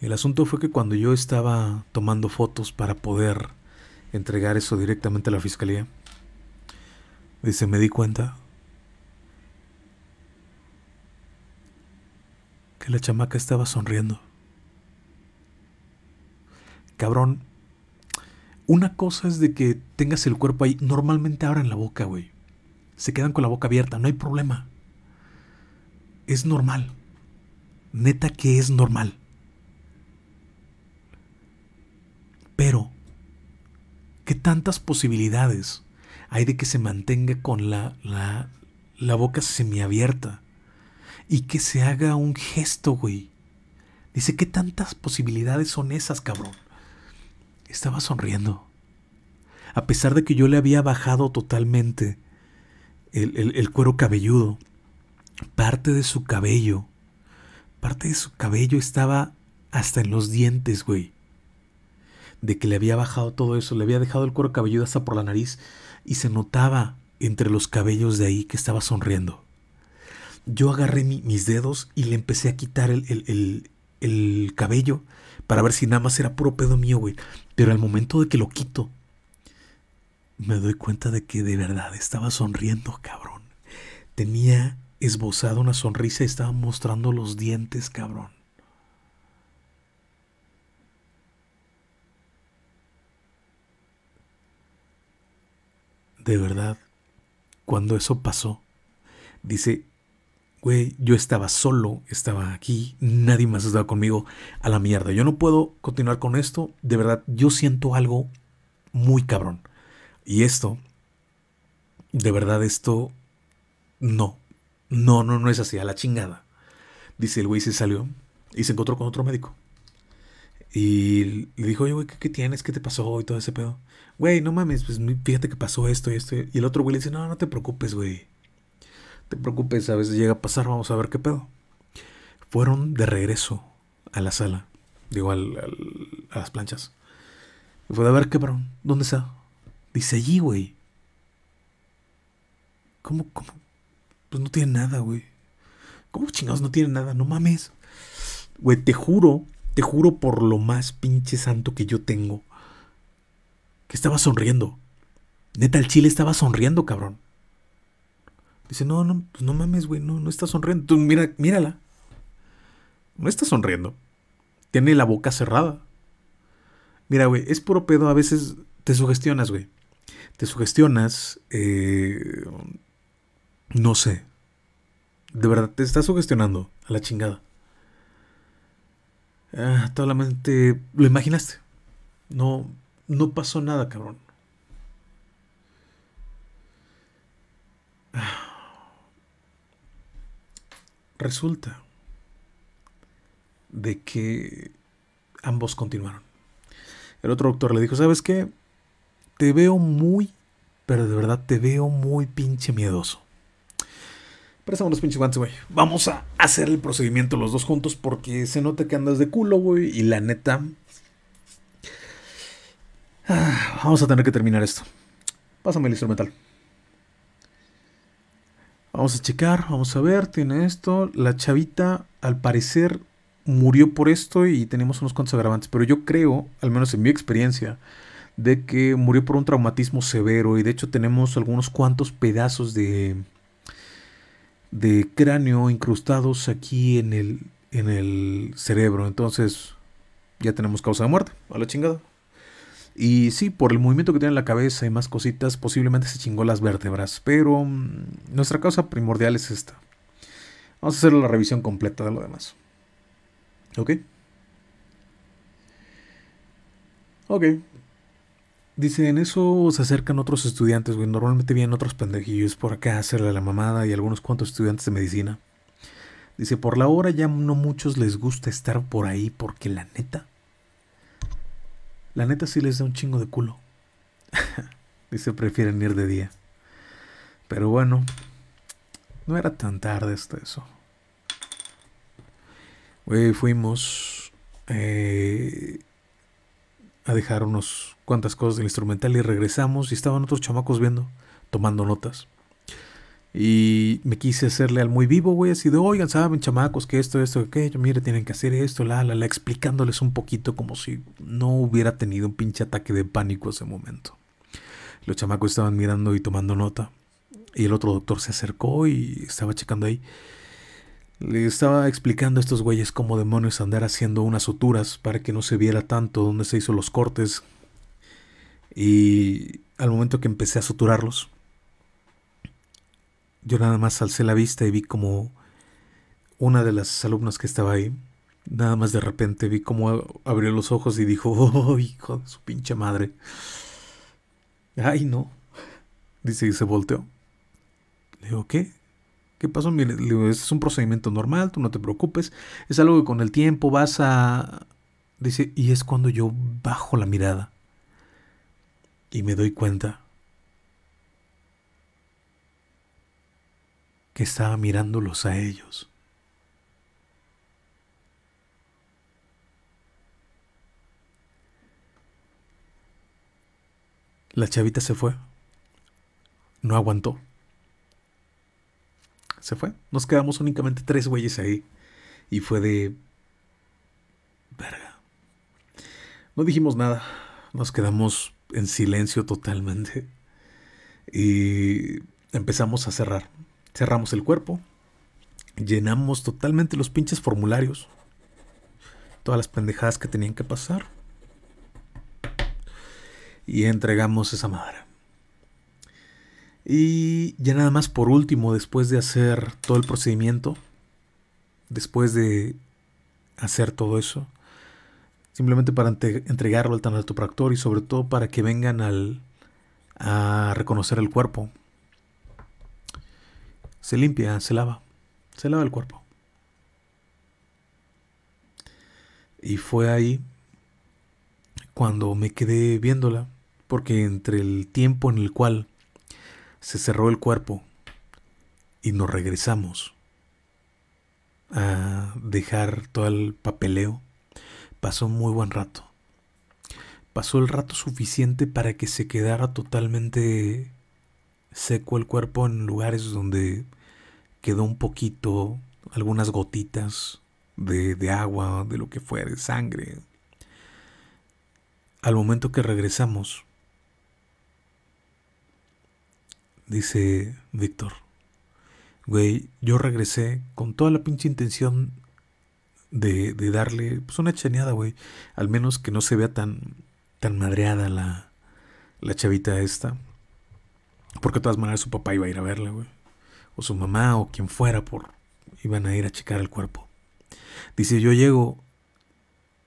el asunto fue que cuando yo estaba tomando fotos para poder entregar eso directamente a la fiscalía, dice, me di cuenta que la chamaca estaba sonriendo. Cabrón, una cosa es de que tengas el cuerpo ahí, normalmente abran la boca, güey. Se quedan con la boca abierta, no hay problema. Es normal. Neta que es normal. Pero, ¿qué tantas posibilidades hay de que se mantenga con la, la, la boca semiabierta y que se haga un gesto, güey? Dice, ¿qué tantas posibilidades son esas, cabrón? Estaba sonriendo. A pesar de que yo le había bajado totalmente el, el, cuero cabelludo, parte de su cabello, parte de su cabello estaba hasta en los dientes, güey de que le había bajado todo eso, le había dejado el cuero cabelludo hasta por la nariz y se notaba entre los cabellos de ahí que estaba sonriendo. Yo agarré mis dedos y le empecé a quitar el, el, el, cabello para ver si nada más era puro pedo mío, güey. Pero al momento de que lo quito, me doy cuenta de que de verdad estaba sonriendo, cabrón. Tenía esbozada una sonrisa y estaba mostrando los dientes, cabrón. De verdad, cuando eso pasó, dice, güey, yo estaba solo, estaba aquí, nadie más estaba conmigo, a la mierda. Yo no puedo continuar con esto, de verdad, yo siento algo muy cabrón. Y esto, de verdad, esto, no, no, no, no es así, a la chingada. Dice, el güey se salió y se encontró con otro médico. Y le dijo, oye, güey, ¿qué, tienes? ¿Qué te pasó? Y todo ese pedo. Güey, no mames, pues fíjate que pasó esto y esto. Y el otro güey le dice, no, no te preocupes, güey. Te preocupes, a veces llega a pasar, vamos a ver qué pedo. Fueron de regreso a la sala. Digo, al, a las planchas. Y fue a ver bro. ¿Dónde está? Dice allí, güey. ¿Cómo, cómo? Pues no tiene nada, güey. ¿Cómo chingados no tiene nada? No mames. Güey, te juro te juro por lo más pinche santo que yo tengo, que estaba sonriendo. Neta, el chile estaba sonriendo, cabrón. Dice, no, no, pues no mames, güey, no, no está sonriendo. Tú mira, mírala. No está sonriendo. Tiene la boca cerrada. Mira, güey, es puro pedo. A veces te sugestionas, güey. Te sugestionas. Eh, no sé. De verdad, te estás sugestionando a la chingada. Ah, mente lo imaginaste. No, no pasó nada, cabrón. Resulta de que ambos continuaron. El otro doctor le dijo, ¿sabes qué? Te veo muy, pero de verdad te veo muy pinche miedoso. Préstame los pinches guantes, güey. Vamos a hacer el procedimiento los dos juntos porque se nota que andas de culo, güey. Y la neta... Ah, vamos a tener que terminar esto. Pásame el instrumental. Vamos a checar, vamos a ver, tiene esto. La chavita, al parecer, murió por esto y tenemos unos cuantos agravantes. Pero yo creo, al menos en mi experiencia, de que murió por un traumatismo severo. Y de hecho tenemos algunos cuantos pedazos de, de cráneo incrustados aquí en el, en el cerebro. Entonces, ya tenemos causa de muerte. A la chingada. Y sí, por el movimiento que tiene en la cabeza y más cositas, posiblemente se chingó las vértebras. Pero mm, nuestra causa primordial es esta. Vamos a hacer la revisión completa de lo demás. ¿Ok? Ok. Dice, en eso se acercan otros estudiantes, güey. Normalmente vienen otros pendejillos por acá a hacerle la mamada y algunos cuantos estudiantes de medicina. Dice, por la hora ya no muchos les gusta estar por ahí porque la neta la neta sí les da un chingo de culo. Dice, prefieren ir de día. Pero bueno, no era tan tarde esto eso. Güey, fuimos eh, a dejar unos cuantas cosas del instrumental y regresamos y estaban otros chamacos viendo, tomando notas. Y me quise hacerle al muy vivo, güey, así de, oigan, saben, chamacos, que esto, esto, aquello, mire, tienen que hacer esto, la, la, la, explicándoles un poquito como si no hubiera tenido un pinche ataque de pánico ese momento. Los chamacos estaban mirando y tomando nota. Y el otro doctor se acercó y estaba checando ahí. Le estaba explicando a estos güeyes cómo demonios andar haciendo unas suturas para que no se viera tanto dónde se hizo los cortes. Y al momento que empecé a suturarlos, yo nada más alcé la vista y vi como una de las alumnas que estaba ahí, nada más de repente vi como abrió los ojos y dijo, oh, hijo de su pinche madre. Ay, no. Dice y se volteó. Le digo, ¿qué? ¿Qué pasó? Es un procedimiento normal, tú no te preocupes. Es algo que con el tiempo vas a... Dice, y es cuando yo bajo la mirada y me doy cuenta que estaba mirándolos a ellos. La chavita se fue. No aguantó. Se fue. Nos quedamos únicamente tres güeyes ahí. Y fue de... Verga. No dijimos nada. Nos quedamos en silencio totalmente. Y empezamos a cerrar. Cerramos el cuerpo, llenamos totalmente los pinches formularios, todas las pendejadas que tenían que pasar y entregamos esa madre. Y ya nada más por último, después de hacer todo el procedimiento, después de hacer todo eso, simplemente para entregarlo al tanatopractor y sobre todo para que vengan al, a reconocer el cuerpo, se limpia, se lava, se lava el cuerpo. Y fue ahí cuando me quedé viéndola, porque entre el tiempo en el cual se cerró el cuerpo y nos regresamos a dejar todo el papeleo, pasó muy buen rato. Pasó el rato suficiente para que se quedara totalmente seco el cuerpo en lugares donde quedó un poquito, algunas gotitas de, agua, de lo que fuera, de sangre. Al momento que regresamos, dice Víctor, güey, yo regresé con toda la pinche intención de, de darle pues una chaneada, güey. Al menos que no se vea tan, tan madreada la, la chavita esta. Porque de todas maneras su papá iba a ir a verla, güey o su mamá o quien fuera por iban a ir a checar el cuerpo. Dice, yo llego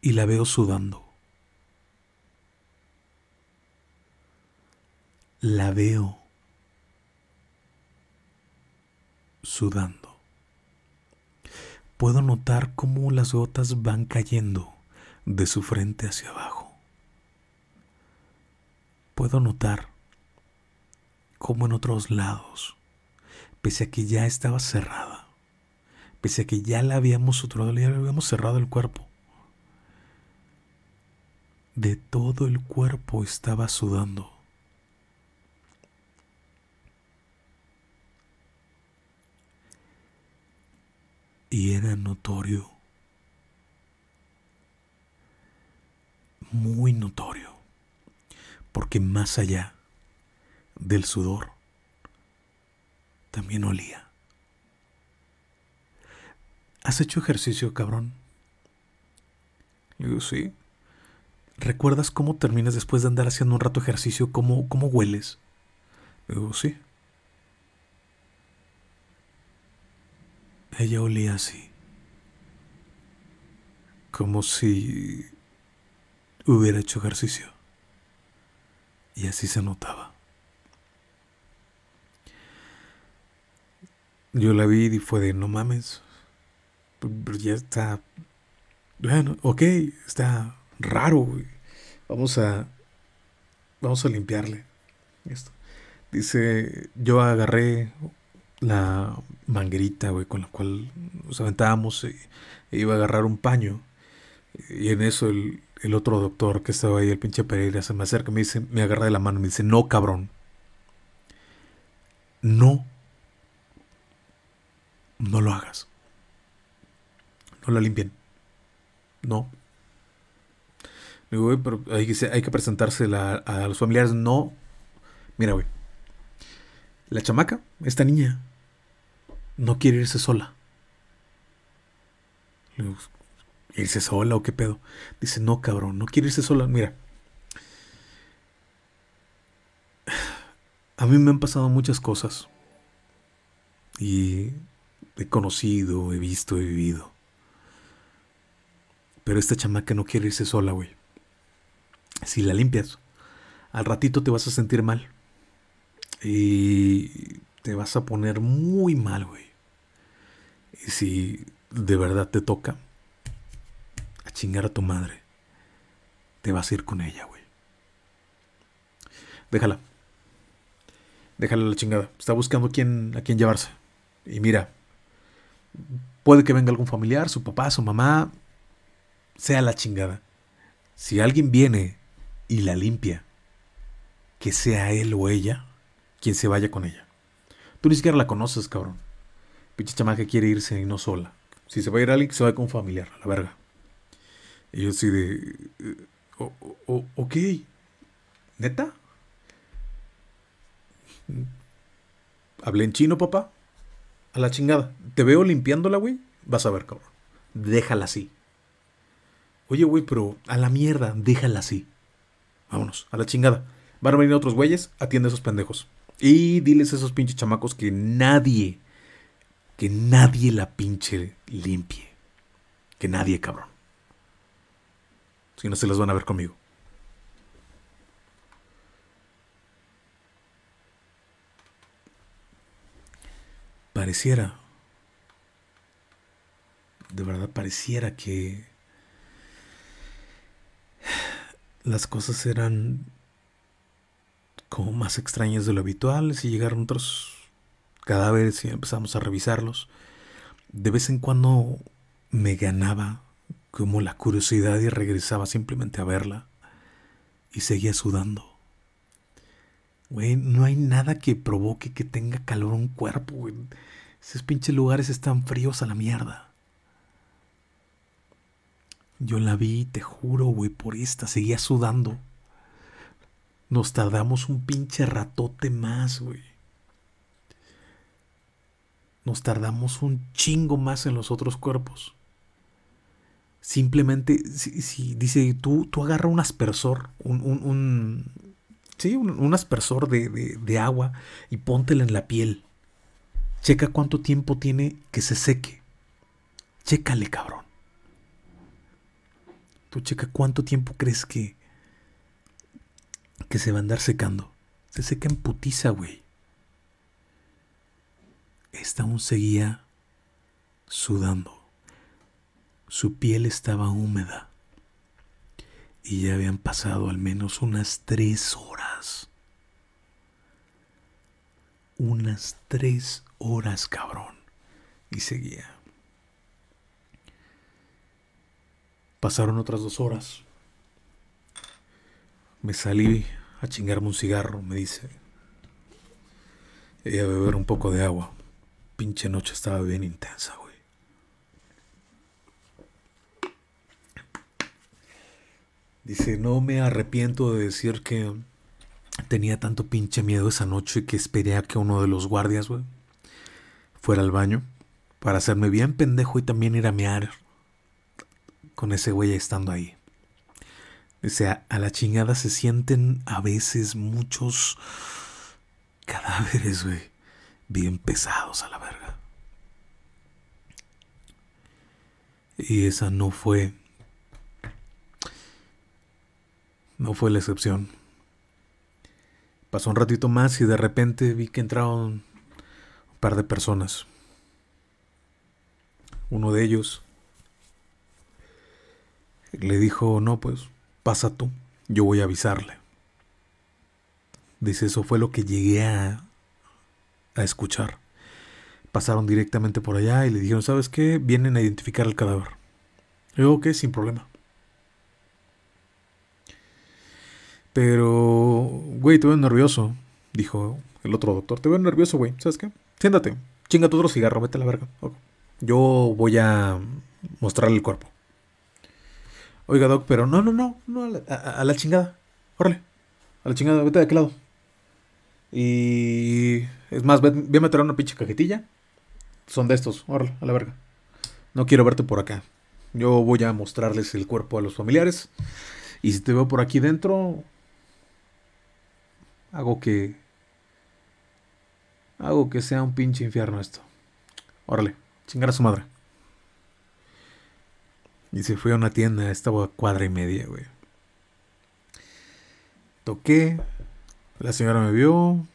y la veo sudando. La veo sudando. Puedo notar cómo las gotas van cayendo de su frente hacia abajo. Puedo notar cómo en otros lados, pese a que ya estaba cerrada, pese a que ya la habíamos ya le habíamos cerrado el cuerpo, de todo el cuerpo estaba sudando. Y era notorio, muy notorio, porque más allá del sudor también olía. ¿Has hecho ejercicio, cabrón? Yo sí. ¿Recuerdas cómo terminas después de andar haciendo un rato ejercicio? ¿Cómo, cómo hueles? Digo, sí. Ella olía así. Como si hubiera hecho ejercicio. Y así se notaba. Yo la vi y fue de no mames. Ya está. Bueno, ok, está raro, Vamos a. Vamos a limpiarle esto. Dice, yo agarré la manguerita, güey, con la cual nos aventábamos e, iba a agarrar un paño. Y en eso el, el, otro doctor que estaba ahí, el pinche Pereira, se me acerca me dice, me agarra de la mano me dice, no, cabrón. No. No lo hagas. No la limpien. No. Digo, pero hay que, hay que presentarse a los familiares. No. Mira, güey. La chamaca, esta niña, no quiere irse sola. Digo, ¿irse sola o qué pedo? Dice, no, cabrón, no quiere irse sola. Mira. A mí me han pasado muchas cosas. Y he conocido, he visto, he vivido. Pero esta chamaca no quiere irse sola, güey. Si la limpias, al ratito te vas a sentir mal. Y te vas a poner muy mal, güey. Y si de verdad te toca a chingar a tu madre, te vas a ir con ella, güey. Déjala. Déjala la chingada. Está buscando quién, a quién llevarse. Y mira, puede que venga algún familiar, su papá, su mamá, sea la chingada. Si alguien viene y la limpia, que sea él o ella quien se vaya con ella. Tú ni siquiera la conoces, cabrón. Pinche chamaca quiere irse y no sola. Si se va a ir alguien, se va con un familiar, a la verga. Y yo así de... Eh, ok. ¿Neta? ¿Hablé en chino, papá? A la chingada. Te veo limpiándola, güey. Vas a ver, cabrón. Déjala así. Oye, güey, pero a la mierda, déjala así. Vámonos, a la chingada. Van a venir otros güeyes, atiende a esos pendejos. Y diles a esos pinches chamacos que nadie, que nadie la pinche limpie. Que nadie, cabrón. Si no se las van a ver conmigo. Pareciera, de verdad pareciera que las cosas eran como más extrañas de lo habitual. Si llegaron otros cadáveres y empezamos a revisarlos, de vez en cuando me ganaba como la curiosidad y regresaba simplemente a verla y seguía sudando. Güey, no hay nada que provoque que tenga calor un cuerpo, güey. Esos pinches lugares están fríos a la mierda. Yo la vi, te juro, güey, por esta, seguía sudando. Nos tardamos un pinche ratote más, güey. Nos tardamos un chingo más en los otros cuerpos. Simplemente, si, dice, tú, tú agarra un aspersor, un, un, un sí, un, aspersor de, de, de agua y póntela en la piel. Checa cuánto tiempo tiene que se seque. Chécale, cabrón. Tú checa cuánto tiempo crees que, que se va a andar secando. Se seca en putiza, güey. Esta aún seguía sudando. Su piel estaba húmeda. Y ya habían pasado al menos unas tres horas. Unas tres horas, cabrón. Y seguía. Pasaron otras dos horas. Me salí a chingarme un cigarro, me dice. Y a beber un poco de agua. Pinche noche estaba bien intensa, güey. Dice, no me arrepiento de decir que tenía tanto pinche miedo esa noche que esperé a que uno de los guardias, güey, fuera al baño para hacerme bien pendejo y también ir a mear con ese güey estando ahí. O sea, a la chingada se sienten a veces muchos cadáveres, güey, bien pesados a la verga. Y esa no fue no fue la excepción. Pasó un ratito más y de repente vi que entraron un par de personas. Uno de ellos le dijo, no, pues pasa tú, yo voy a avisarle. Dice, eso fue lo que llegué a, escuchar. Pasaron directamente por allá y le dijeron, ¿sabes qué? Vienen a identificar el cadáver. Yo, ok, sin problema. Pero, güey, te veo nervioso, dijo el otro doctor. Te veo nervioso, güey. ¿Sabes qué? Siéntate, chinga tu otro cigarro, vete a la verga. Yo voy a mostrarle el cuerpo. Oiga, Doc, pero no, no, no, no, a la, chingada. Órale, a la chingada, vete de aquel lado. Y es más, voy a meter una pinche cajetilla. Son de estos, órale, a la verga. No quiero verte por acá. Yo voy a mostrarles el cuerpo a los familiares. Y si te veo por aquí dentro, hago que. Hago que sea un pinche infierno esto. Órale, chingar a su madre. Y se fue a una tienda, estaba a cuadra y media, güey. Toqué, la señora me vio,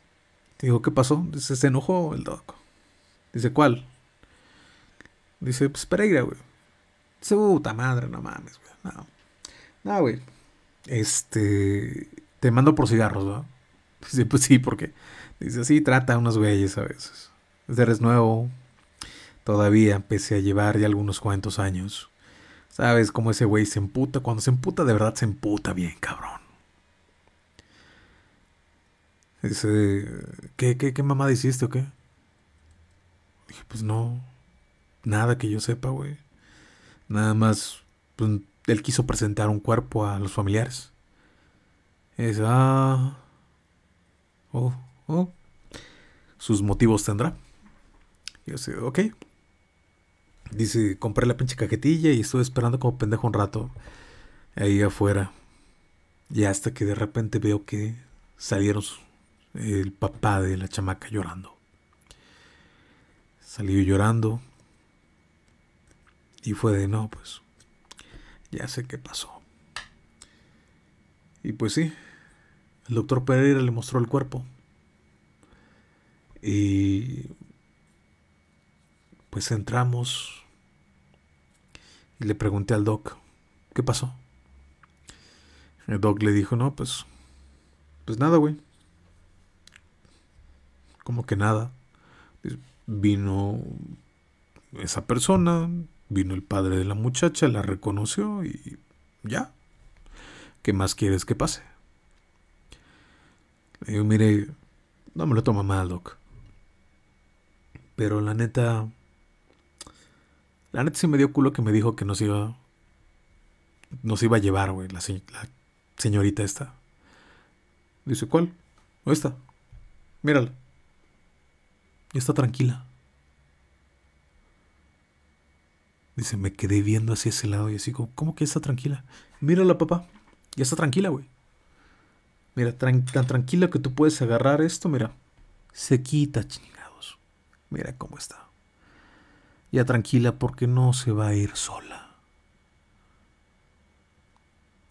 dijo, ¿qué pasó? Dice, se enojó el doc. Dice, ¿cuál? Dice, pues Pereira, güey. Dice, puta madre, no mames, güey. No, no, güey. Este, te mando por cigarros, ¿no? Dice, pues sí, porque. Dice, sí, trata a unos güeyes a veces. Eres nuevo, todavía, pese a llevar ya algunos cuantos años. ¿Sabes cómo ese güey se emputa? Cuando se emputa, de verdad se emputa bien, cabrón. Dice, ¿qué, qué, qué mamada hiciste o qué? Dije, pues no, nada que yo sepa, güey. Nada más, pues, él quiso presentar un cuerpo a los familiares. Dice, ah, oh, oh, sus motivos tendrá. Yo sé, ok. Dice, compré la pinche cajetilla y estuve esperando como pendejo un rato ahí afuera. Y hasta que de repente veo que salieron el papá de la chamaca llorando. Salió llorando. Y fue de no, pues. Ya sé qué pasó. Y pues sí. El doctor Pereira le mostró el cuerpo. Y pues entramos y le pregunté al doc, ¿qué pasó? El doc le dijo, no, pues, pues nada, güey. Como que nada. Vino esa persona, vino el padre de la muchacha, la reconoció y ya. ¿Qué más quieres que pase? Le digo, mire, no me lo toma mal, doc. Pero la neta, la neta sí me dio culo que me dijo que nos iba. Nos iba a llevar, güey, la, señorita esta. Dice, ¿cuál? ¿O esta? Mírala. Ya está tranquila. Dice, me quedé viendo hacia ese lado y así como, ¿cómo que está tranquila? Mírala, papá. Ya está tranquila, güey. Mira, tan tranquila que tú puedes agarrar esto, mira. Se quita, chingados. Mira cómo está ya tranquila porque no se va a ir sola.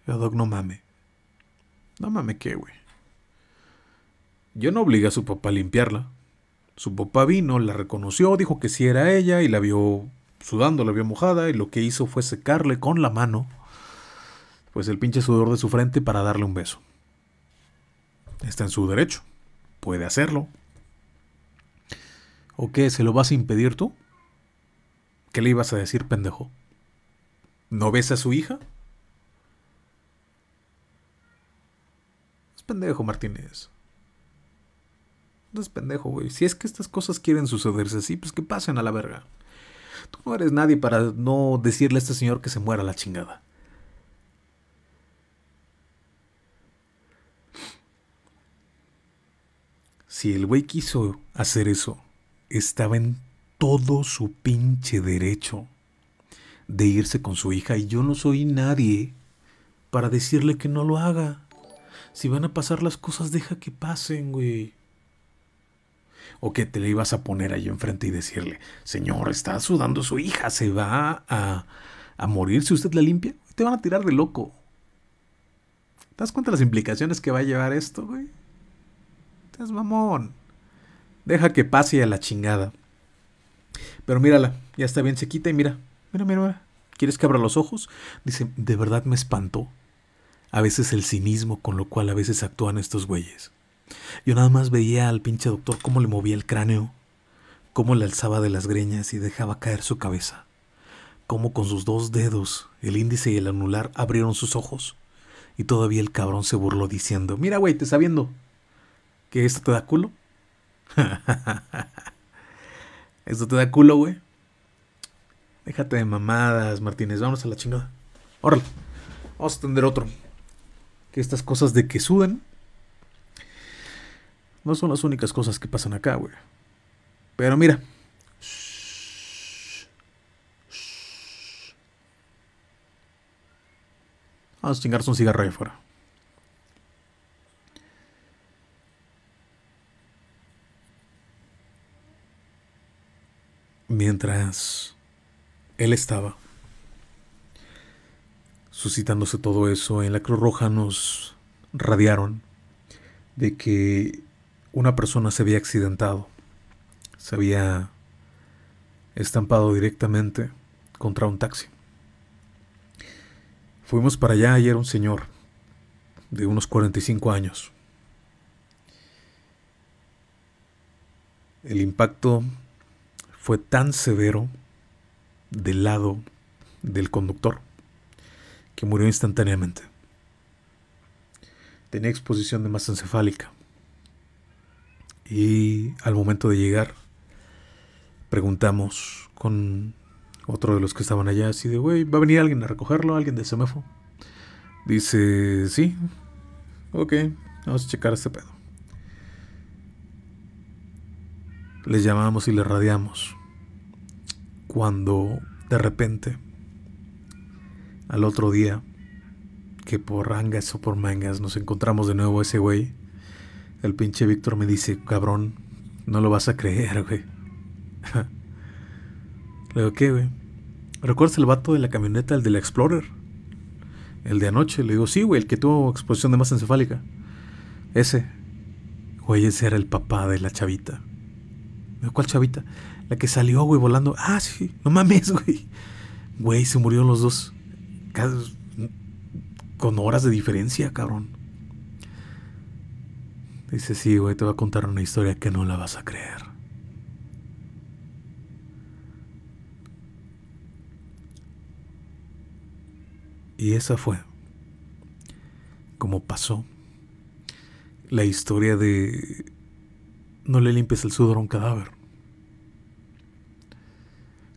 Yo, Doc, no mame. No mame qué, güey. Yo no obligué a su papá a limpiarla. Su papá vino, la reconoció, dijo que sí era ella y la vio sudando, la vio mojada y lo que hizo fue secarle con la mano pues el pinche sudor de su frente para darle un beso. Está en su derecho. Puede hacerlo. ¿O qué? ¿Se lo vas a impedir tú? ¿Qué le ibas a decir, pendejo? ¿No ves a su hija? Es pendejo, Martínez. No es pendejo, güey. Si es que estas cosas quieren sucederse así, pues que pasen a la verga. Tú no eres nadie para no decirle a este señor que se muera la chingada. Si el güey quiso hacer eso, estaba en todo su pinche derecho de irse con su hija y yo no soy nadie para decirle que no lo haga. Si van a pasar las cosas, deja que pasen, güey. O que te le ibas a poner ahí enfrente y decirle, señor, está sudando su hija, se va a, a morir si usted la limpia. Te van a tirar de loco. ¿Te das cuenta de las implicaciones que va a llevar esto, güey? Mamón. Deja que pase a la chingada. Pero mírala, ya está bien sequita y mira, mira, mira, mira. ¿Quieres que abra los ojos? Dice, de verdad me espantó. A veces el cinismo con lo cual a veces actúan estos güeyes. Yo nada más veía al pinche doctor cómo le movía el cráneo, cómo le alzaba de las greñas y dejaba caer su cabeza, cómo con sus dos dedos, el índice y el anular, abrieron sus ojos. Y todavía el cabrón se burló diciendo, mira güey, te está viendo. ¿Que esto te da culo? ¿Esto te da culo, güey? Déjate de mamadas, Martínez. Vamos a la chingada. Órale. Vamos a tender otro. Que estas cosas de que sudan no son las únicas cosas que pasan acá, güey. Pero mira. Vamos a chingarse un cigarro ahí afuera. Mientras él estaba suscitándose todo eso, en la Cruz Roja nos radiaron de que una persona se había accidentado, se había estampado directamente contra un taxi. Fuimos para allá y era un señor de unos 45 años. El impacto fue tan severo del lado del conductor que murió instantáneamente. Tenía exposición de masa encefálica. Y al momento de llegar, preguntamos con otro de los que estaban allá, así de, güey, ¿va a venir alguien a recogerlo? ¿Alguien de Semefo? Dice, sí. Ok, vamos a checar este pedo. Les llamamos y les radiamos. Cuando de repente, al otro día, que por rangas o por mangas nos encontramos de nuevo ese güey, el pinche Víctor me dice, cabrón, no lo vas a creer, güey. Le digo, ¿qué, güey? ¿Recuerdas el vato de la camioneta, el del Explorer? El de anoche. Le digo, sí, güey, el que tuvo exposición de masa encefálica. Ese. Güey, ese era el papá de la chavita. ¿Cuál chavita? La que salió, güey, volando. Ah, sí, no mames, güey. Güey, se murieron los dos. Con horas de diferencia, cabrón. Dice, sí, güey, te voy a contar una historia que no la vas a creer. Y esa fue como pasó la historia de no le limpies el sudor a un cadáver.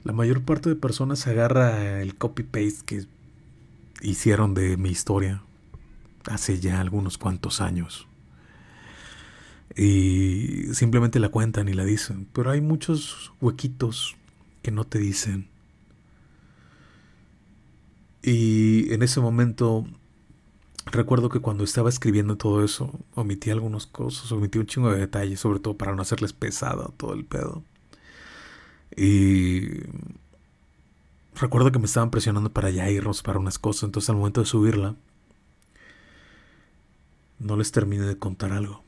La mayor parte de personas agarra el copy-paste que hicieron de mi historia hace ya algunos cuantos años. Y simplemente la cuentan y la dicen. Pero hay muchos huequitos que no te dicen. Y en ese momento Recuerdo que cuando estaba escribiendo todo eso, omití algunas cosas, omití un chingo de detalles, sobre todo para no hacerles pesado todo el pedo. Y recuerdo que me estaban presionando para ya irnos para unas cosas, entonces al momento de subirla, no les terminé de contar algo.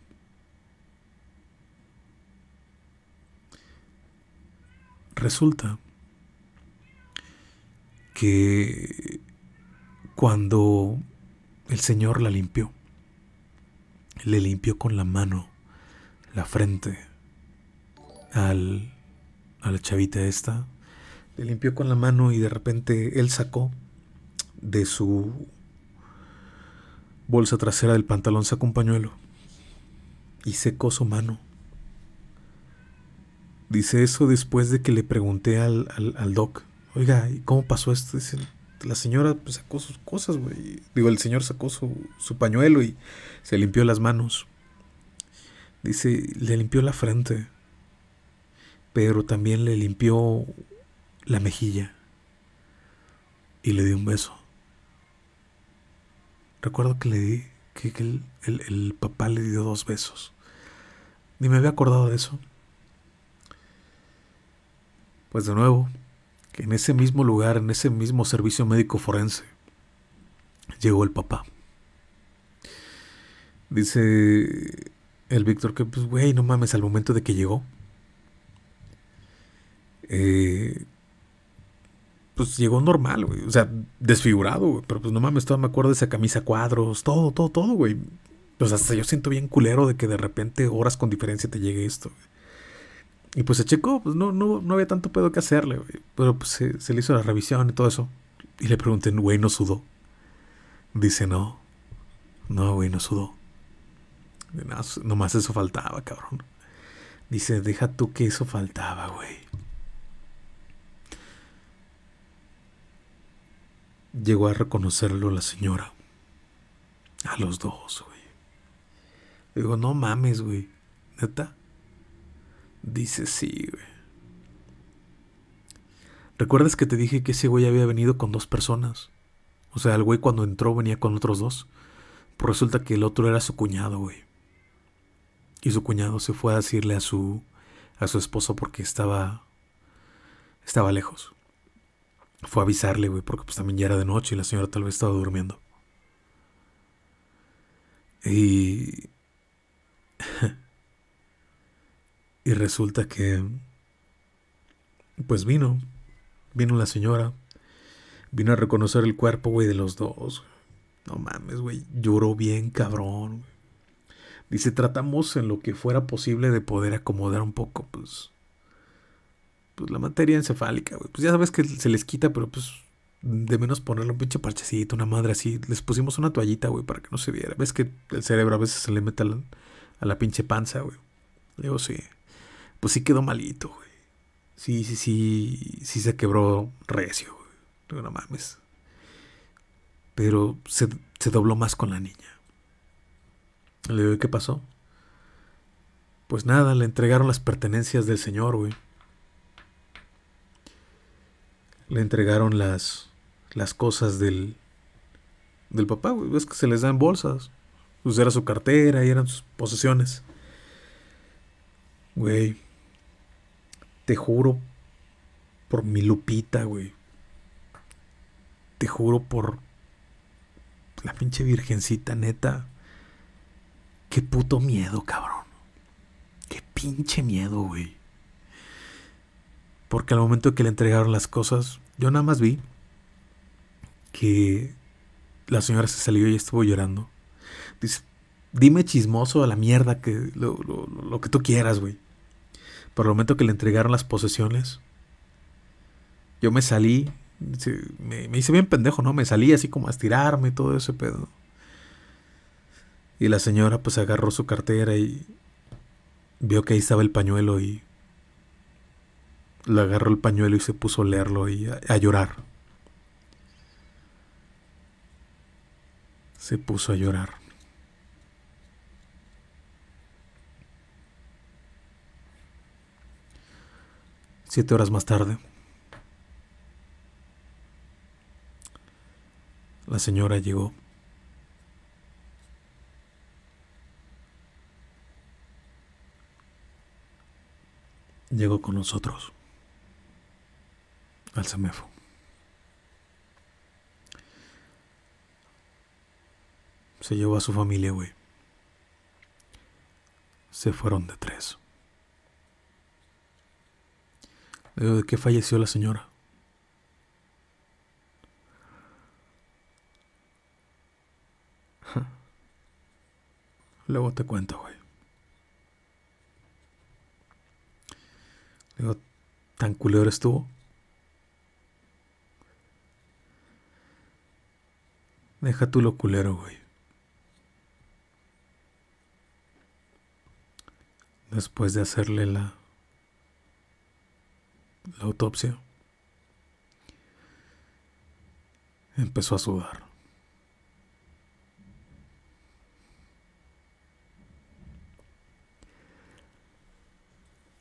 Resulta que cuando el Señor la limpió. Le limpió con la mano la frente al, a la chavita esta. Le limpió con la mano y de repente él sacó de su bolsa trasera del pantalón, sacó un pañuelo y secó su mano. Dice eso después de que le pregunté al, al, doc, oiga, ¿y cómo pasó esto? Dice, la señora pues, sacó sus cosas, güey. Digo, el señor sacó su, su pañuelo y se limpió las manos. Dice, le limpió la frente, pero también le limpió la mejilla y le dio un beso. Recuerdo que le di, que, el, el, papá le dio dos besos. Ni me había acordado de eso. Pues de nuevo, que en ese mismo lugar, en ese mismo servicio médico forense, llegó el papá. Dice el Víctor que, pues, güey, no mames, al momento de que llegó, eh, pues llegó normal, güey. O sea, desfigurado, güey. Pero pues no mames, todo me acuerdo de esa camisa cuadros, todo, todo, todo, güey. Pues hasta yo siento bien culero de que de repente horas con diferencia te llegue esto. Y pues se checó, pues no, no, no había tanto pedo que hacerle, güey. Pero pues se, se, le hizo la revisión y todo eso. Y le pregunté, güey, ¿no sudó? Dice, no. No, güey, no sudó. No, nomás eso faltaba, cabrón. Dice, deja tú que eso faltaba, güey. Llegó a reconocerlo la señora. A los dos, güey. Digo, no mames, güey. ¿Neta? Dice, sí, güey. ¿Recuerdas que te dije que ese güey había venido con dos personas? O sea, el güey cuando entró venía con otros dos. Pues resulta que el otro era su cuñado, güey. Y su cuñado se fue a decirle a su a su esposo porque estaba estaba lejos. Fue a avisarle, güey, porque pues también ya era de noche y la señora tal vez estaba durmiendo. Y... y resulta que... Pues vino, vino la señora, vino a reconocer el cuerpo, güey, de los dos. No mames, güey, lloró bien cabrón. Dice, tratamos en lo que fuera posible de poder acomodar un poco, pues, pues la materia encefálica, güey. Pues ya sabes que se les quita, pero pues de menos ponerle un pinche parchecito, una madre así. Les pusimos una toallita, güey, para que no se viera. Ves que el cerebro a veces se le mete a la, pinche panza, güey. Digo, sí. Pues sí quedó malito, güey. Sí, sí, sí. Sí se quebró recio, güey. Digo, no mames. Pero se, se dobló más con la niña. Le digo, ¿qué pasó? Pues nada, le entregaron las pertenencias del señor, güey. Le entregaron las, las cosas del, del papá, güey. Ves que se les dan bolsas. Pues era su cartera y eran sus posesiones. Güey. Te juro por mi Lupita, güey. Te juro por la pinche virgencita, neta. Qué puto miedo, cabrón. Qué pinche miedo, güey. Porque al momento que le entregaron las cosas, yo nada más vi que la señora se salió y estuvo llorando. Dice, dime chismoso a la mierda que lo, que tú quieras, güey. Por el momento que le entregaron las posesiones, yo me salí, me, hice bien pendejo, ¿no? Me salí así como a estirarme y todo ese pedo. Y la señora pues agarró su cartera y vio que ahí estaba el pañuelo y le agarró el pañuelo y se puso a leerlo y a, llorar. Se puso a llorar. Siete horas más tarde, la señora llegó. Llegó con nosotros al Semefo. Se llevó a su familia, güey. Se fueron de tres. ¿de qué falleció la señora? luego te cuento, güey. Digo, ¿tan culero estuvo? Deja tú lo culero, güey. Después de hacerle la, la autopsia, empezó a sudar.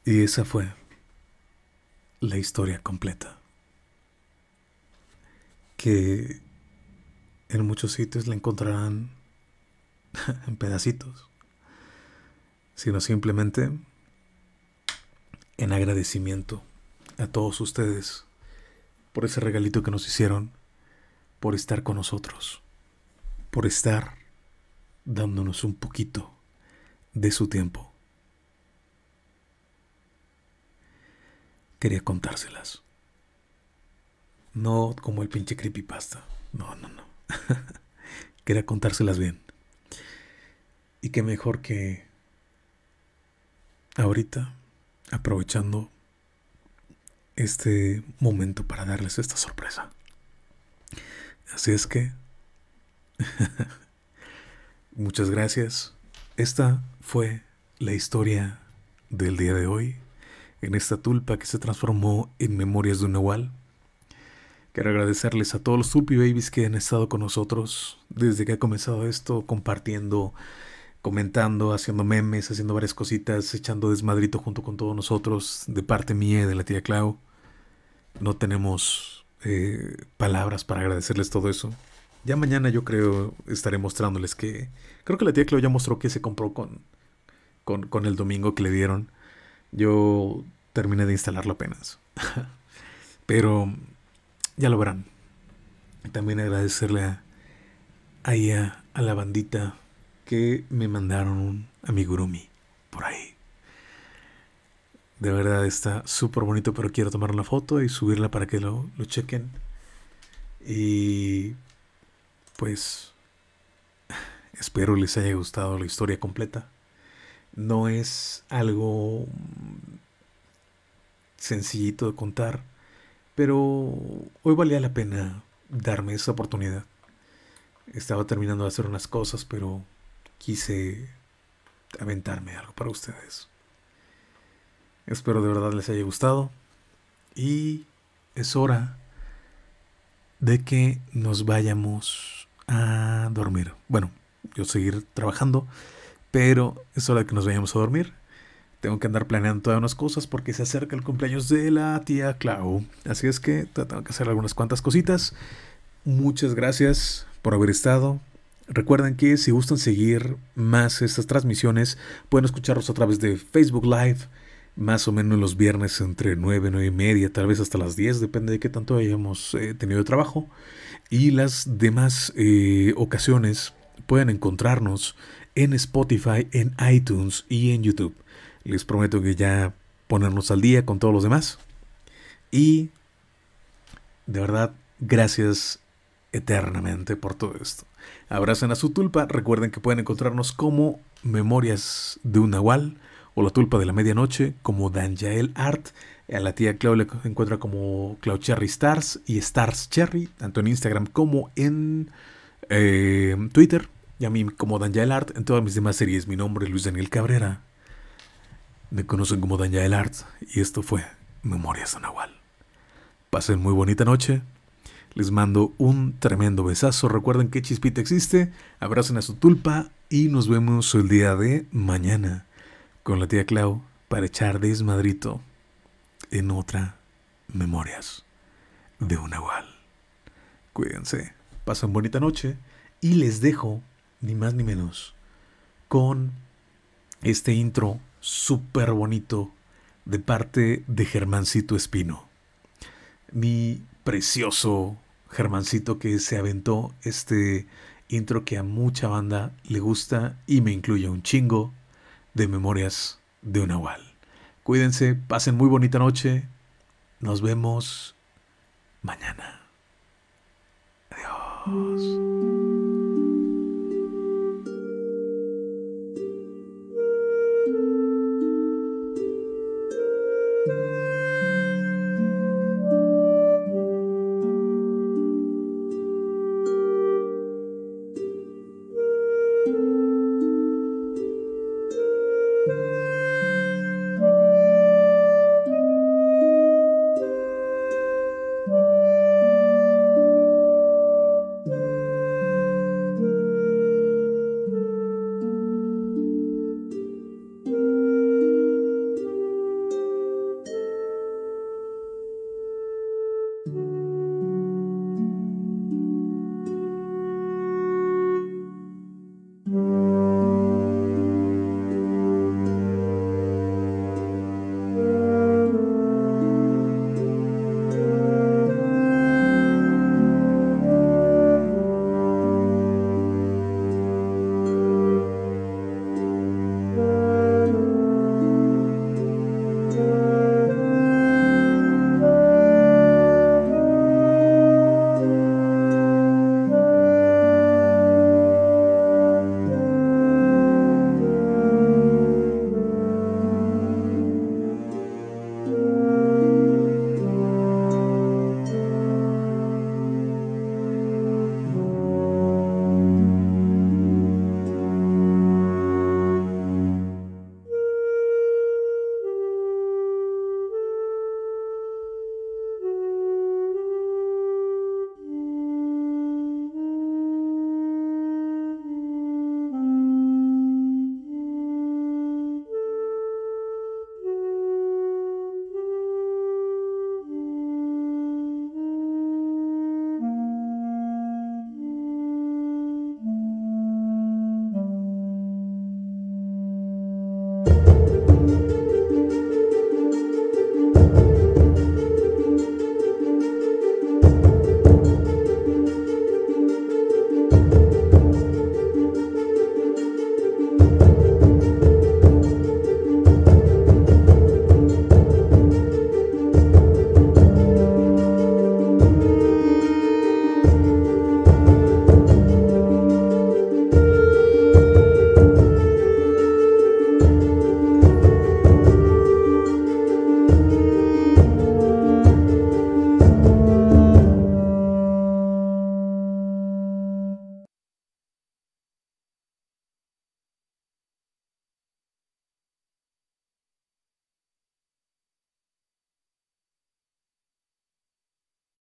Y esa fue la historia completa. Que en muchos sitios la encontrarán en pedacitos, sino simplemente en agradecimiento a todos ustedes por ese regalito que nos hicieron, por estar con nosotros, por estar dándonos un poquito de su tiempo. Quería contárselas. No como el pinche creepypasta. No, no, no. Quería contárselas bien. Y qué mejor que ahorita, aprovechando este momento para darles esta sorpresa. Así es que, muchas gracias. Esta fue la historia del día de hoy, en esta tulpa que se transformó en Memorias de un Nahual. Quiero agradecerles a todos los Tulpi Babies que han estado con nosotros desde que ha comenzado esto, compartiendo, comentando, haciendo memes, haciendo varias cositas, echando desmadrito junto con todos nosotros, de parte mía y de la tía Clau. No tenemos eh, palabras para agradecerles todo eso. Ya mañana yo creo estaré mostrándoles que... Creo que la tía Clau ya mostró que se compró con, con, con el domingo que le dieron. Yo terminé de instalarlo apenas. Pero ya lo verán. También agradecerle a, a, a la bandita que me mandaron un amigurumi por ahí. De verdad está súper bonito, pero quiero tomar una foto y subirla para que lo, lo chequen. Y pues espero les haya gustado la historia completa. No es algo sencillito de contar pero hoy valía la pena darme esa oportunidad. Estaba terminando de hacer unas cosas, pero quise aventarme algo para ustedes. Espero de verdad les haya gustado. Y es hora de que nos vayamos a dormir. Bueno, yo seguir trabajando, pero es hora de que nos vayamos a dormir. Tengo que andar planeando todas unas cosas porque se acerca el cumpleaños de la tía Clau. Así es que tengo que hacer algunas cuantas cositas. Muchas gracias por haber estado. Recuerden que si gustan seguir más estas transmisiones, pueden escucharlos a través de Facebook Live, más o menos los viernes entre 9, 9 y media, tal vez hasta las 10, depende de qué tanto hayamos eh, tenido de trabajo. Y las demás eh, ocasiones pueden encontrarnos en Spotify, en iTunes y en YouTube. Les prometo que ya ponernos al día con todos los demás. Y de verdad, gracias eternamente por todo esto. Abracen a su tulpa. Recuerden que pueden encontrarnos como Memorias de un Nahual o la tulpa de la medianoche como Danjael Art. A la tía Clau le encuentra como Clau Cherry Stars y Stars Cherry, tanto en Instagram como en eh, Twitter. Y a mí como Danjael Art en todas mis demás series. Mi nombre es Luis Daniel Cabrera. Me conocen como Daniel Art y esto fue Memorias de Nahual. Pasen muy bonita noche. Les mando un tremendo besazo. Recuerden que Chispita existe. Abracen a su tulpa y nos vemos el día de mañana con la tía Clau para echar desmadrito en otra Memorias de un Nahual. Cuídense. Pasen bonita noche y les dejo ni más ni menos con este intro súper bonito de parte de Germancito Espino. Mi precioso Germancito que se aventó este intro que a mucha banda le gusta y me incluye un chingo de memorias de un Nahual. Cuídense, pasen muy bonita noche. Nos vemos mañana. Adiós.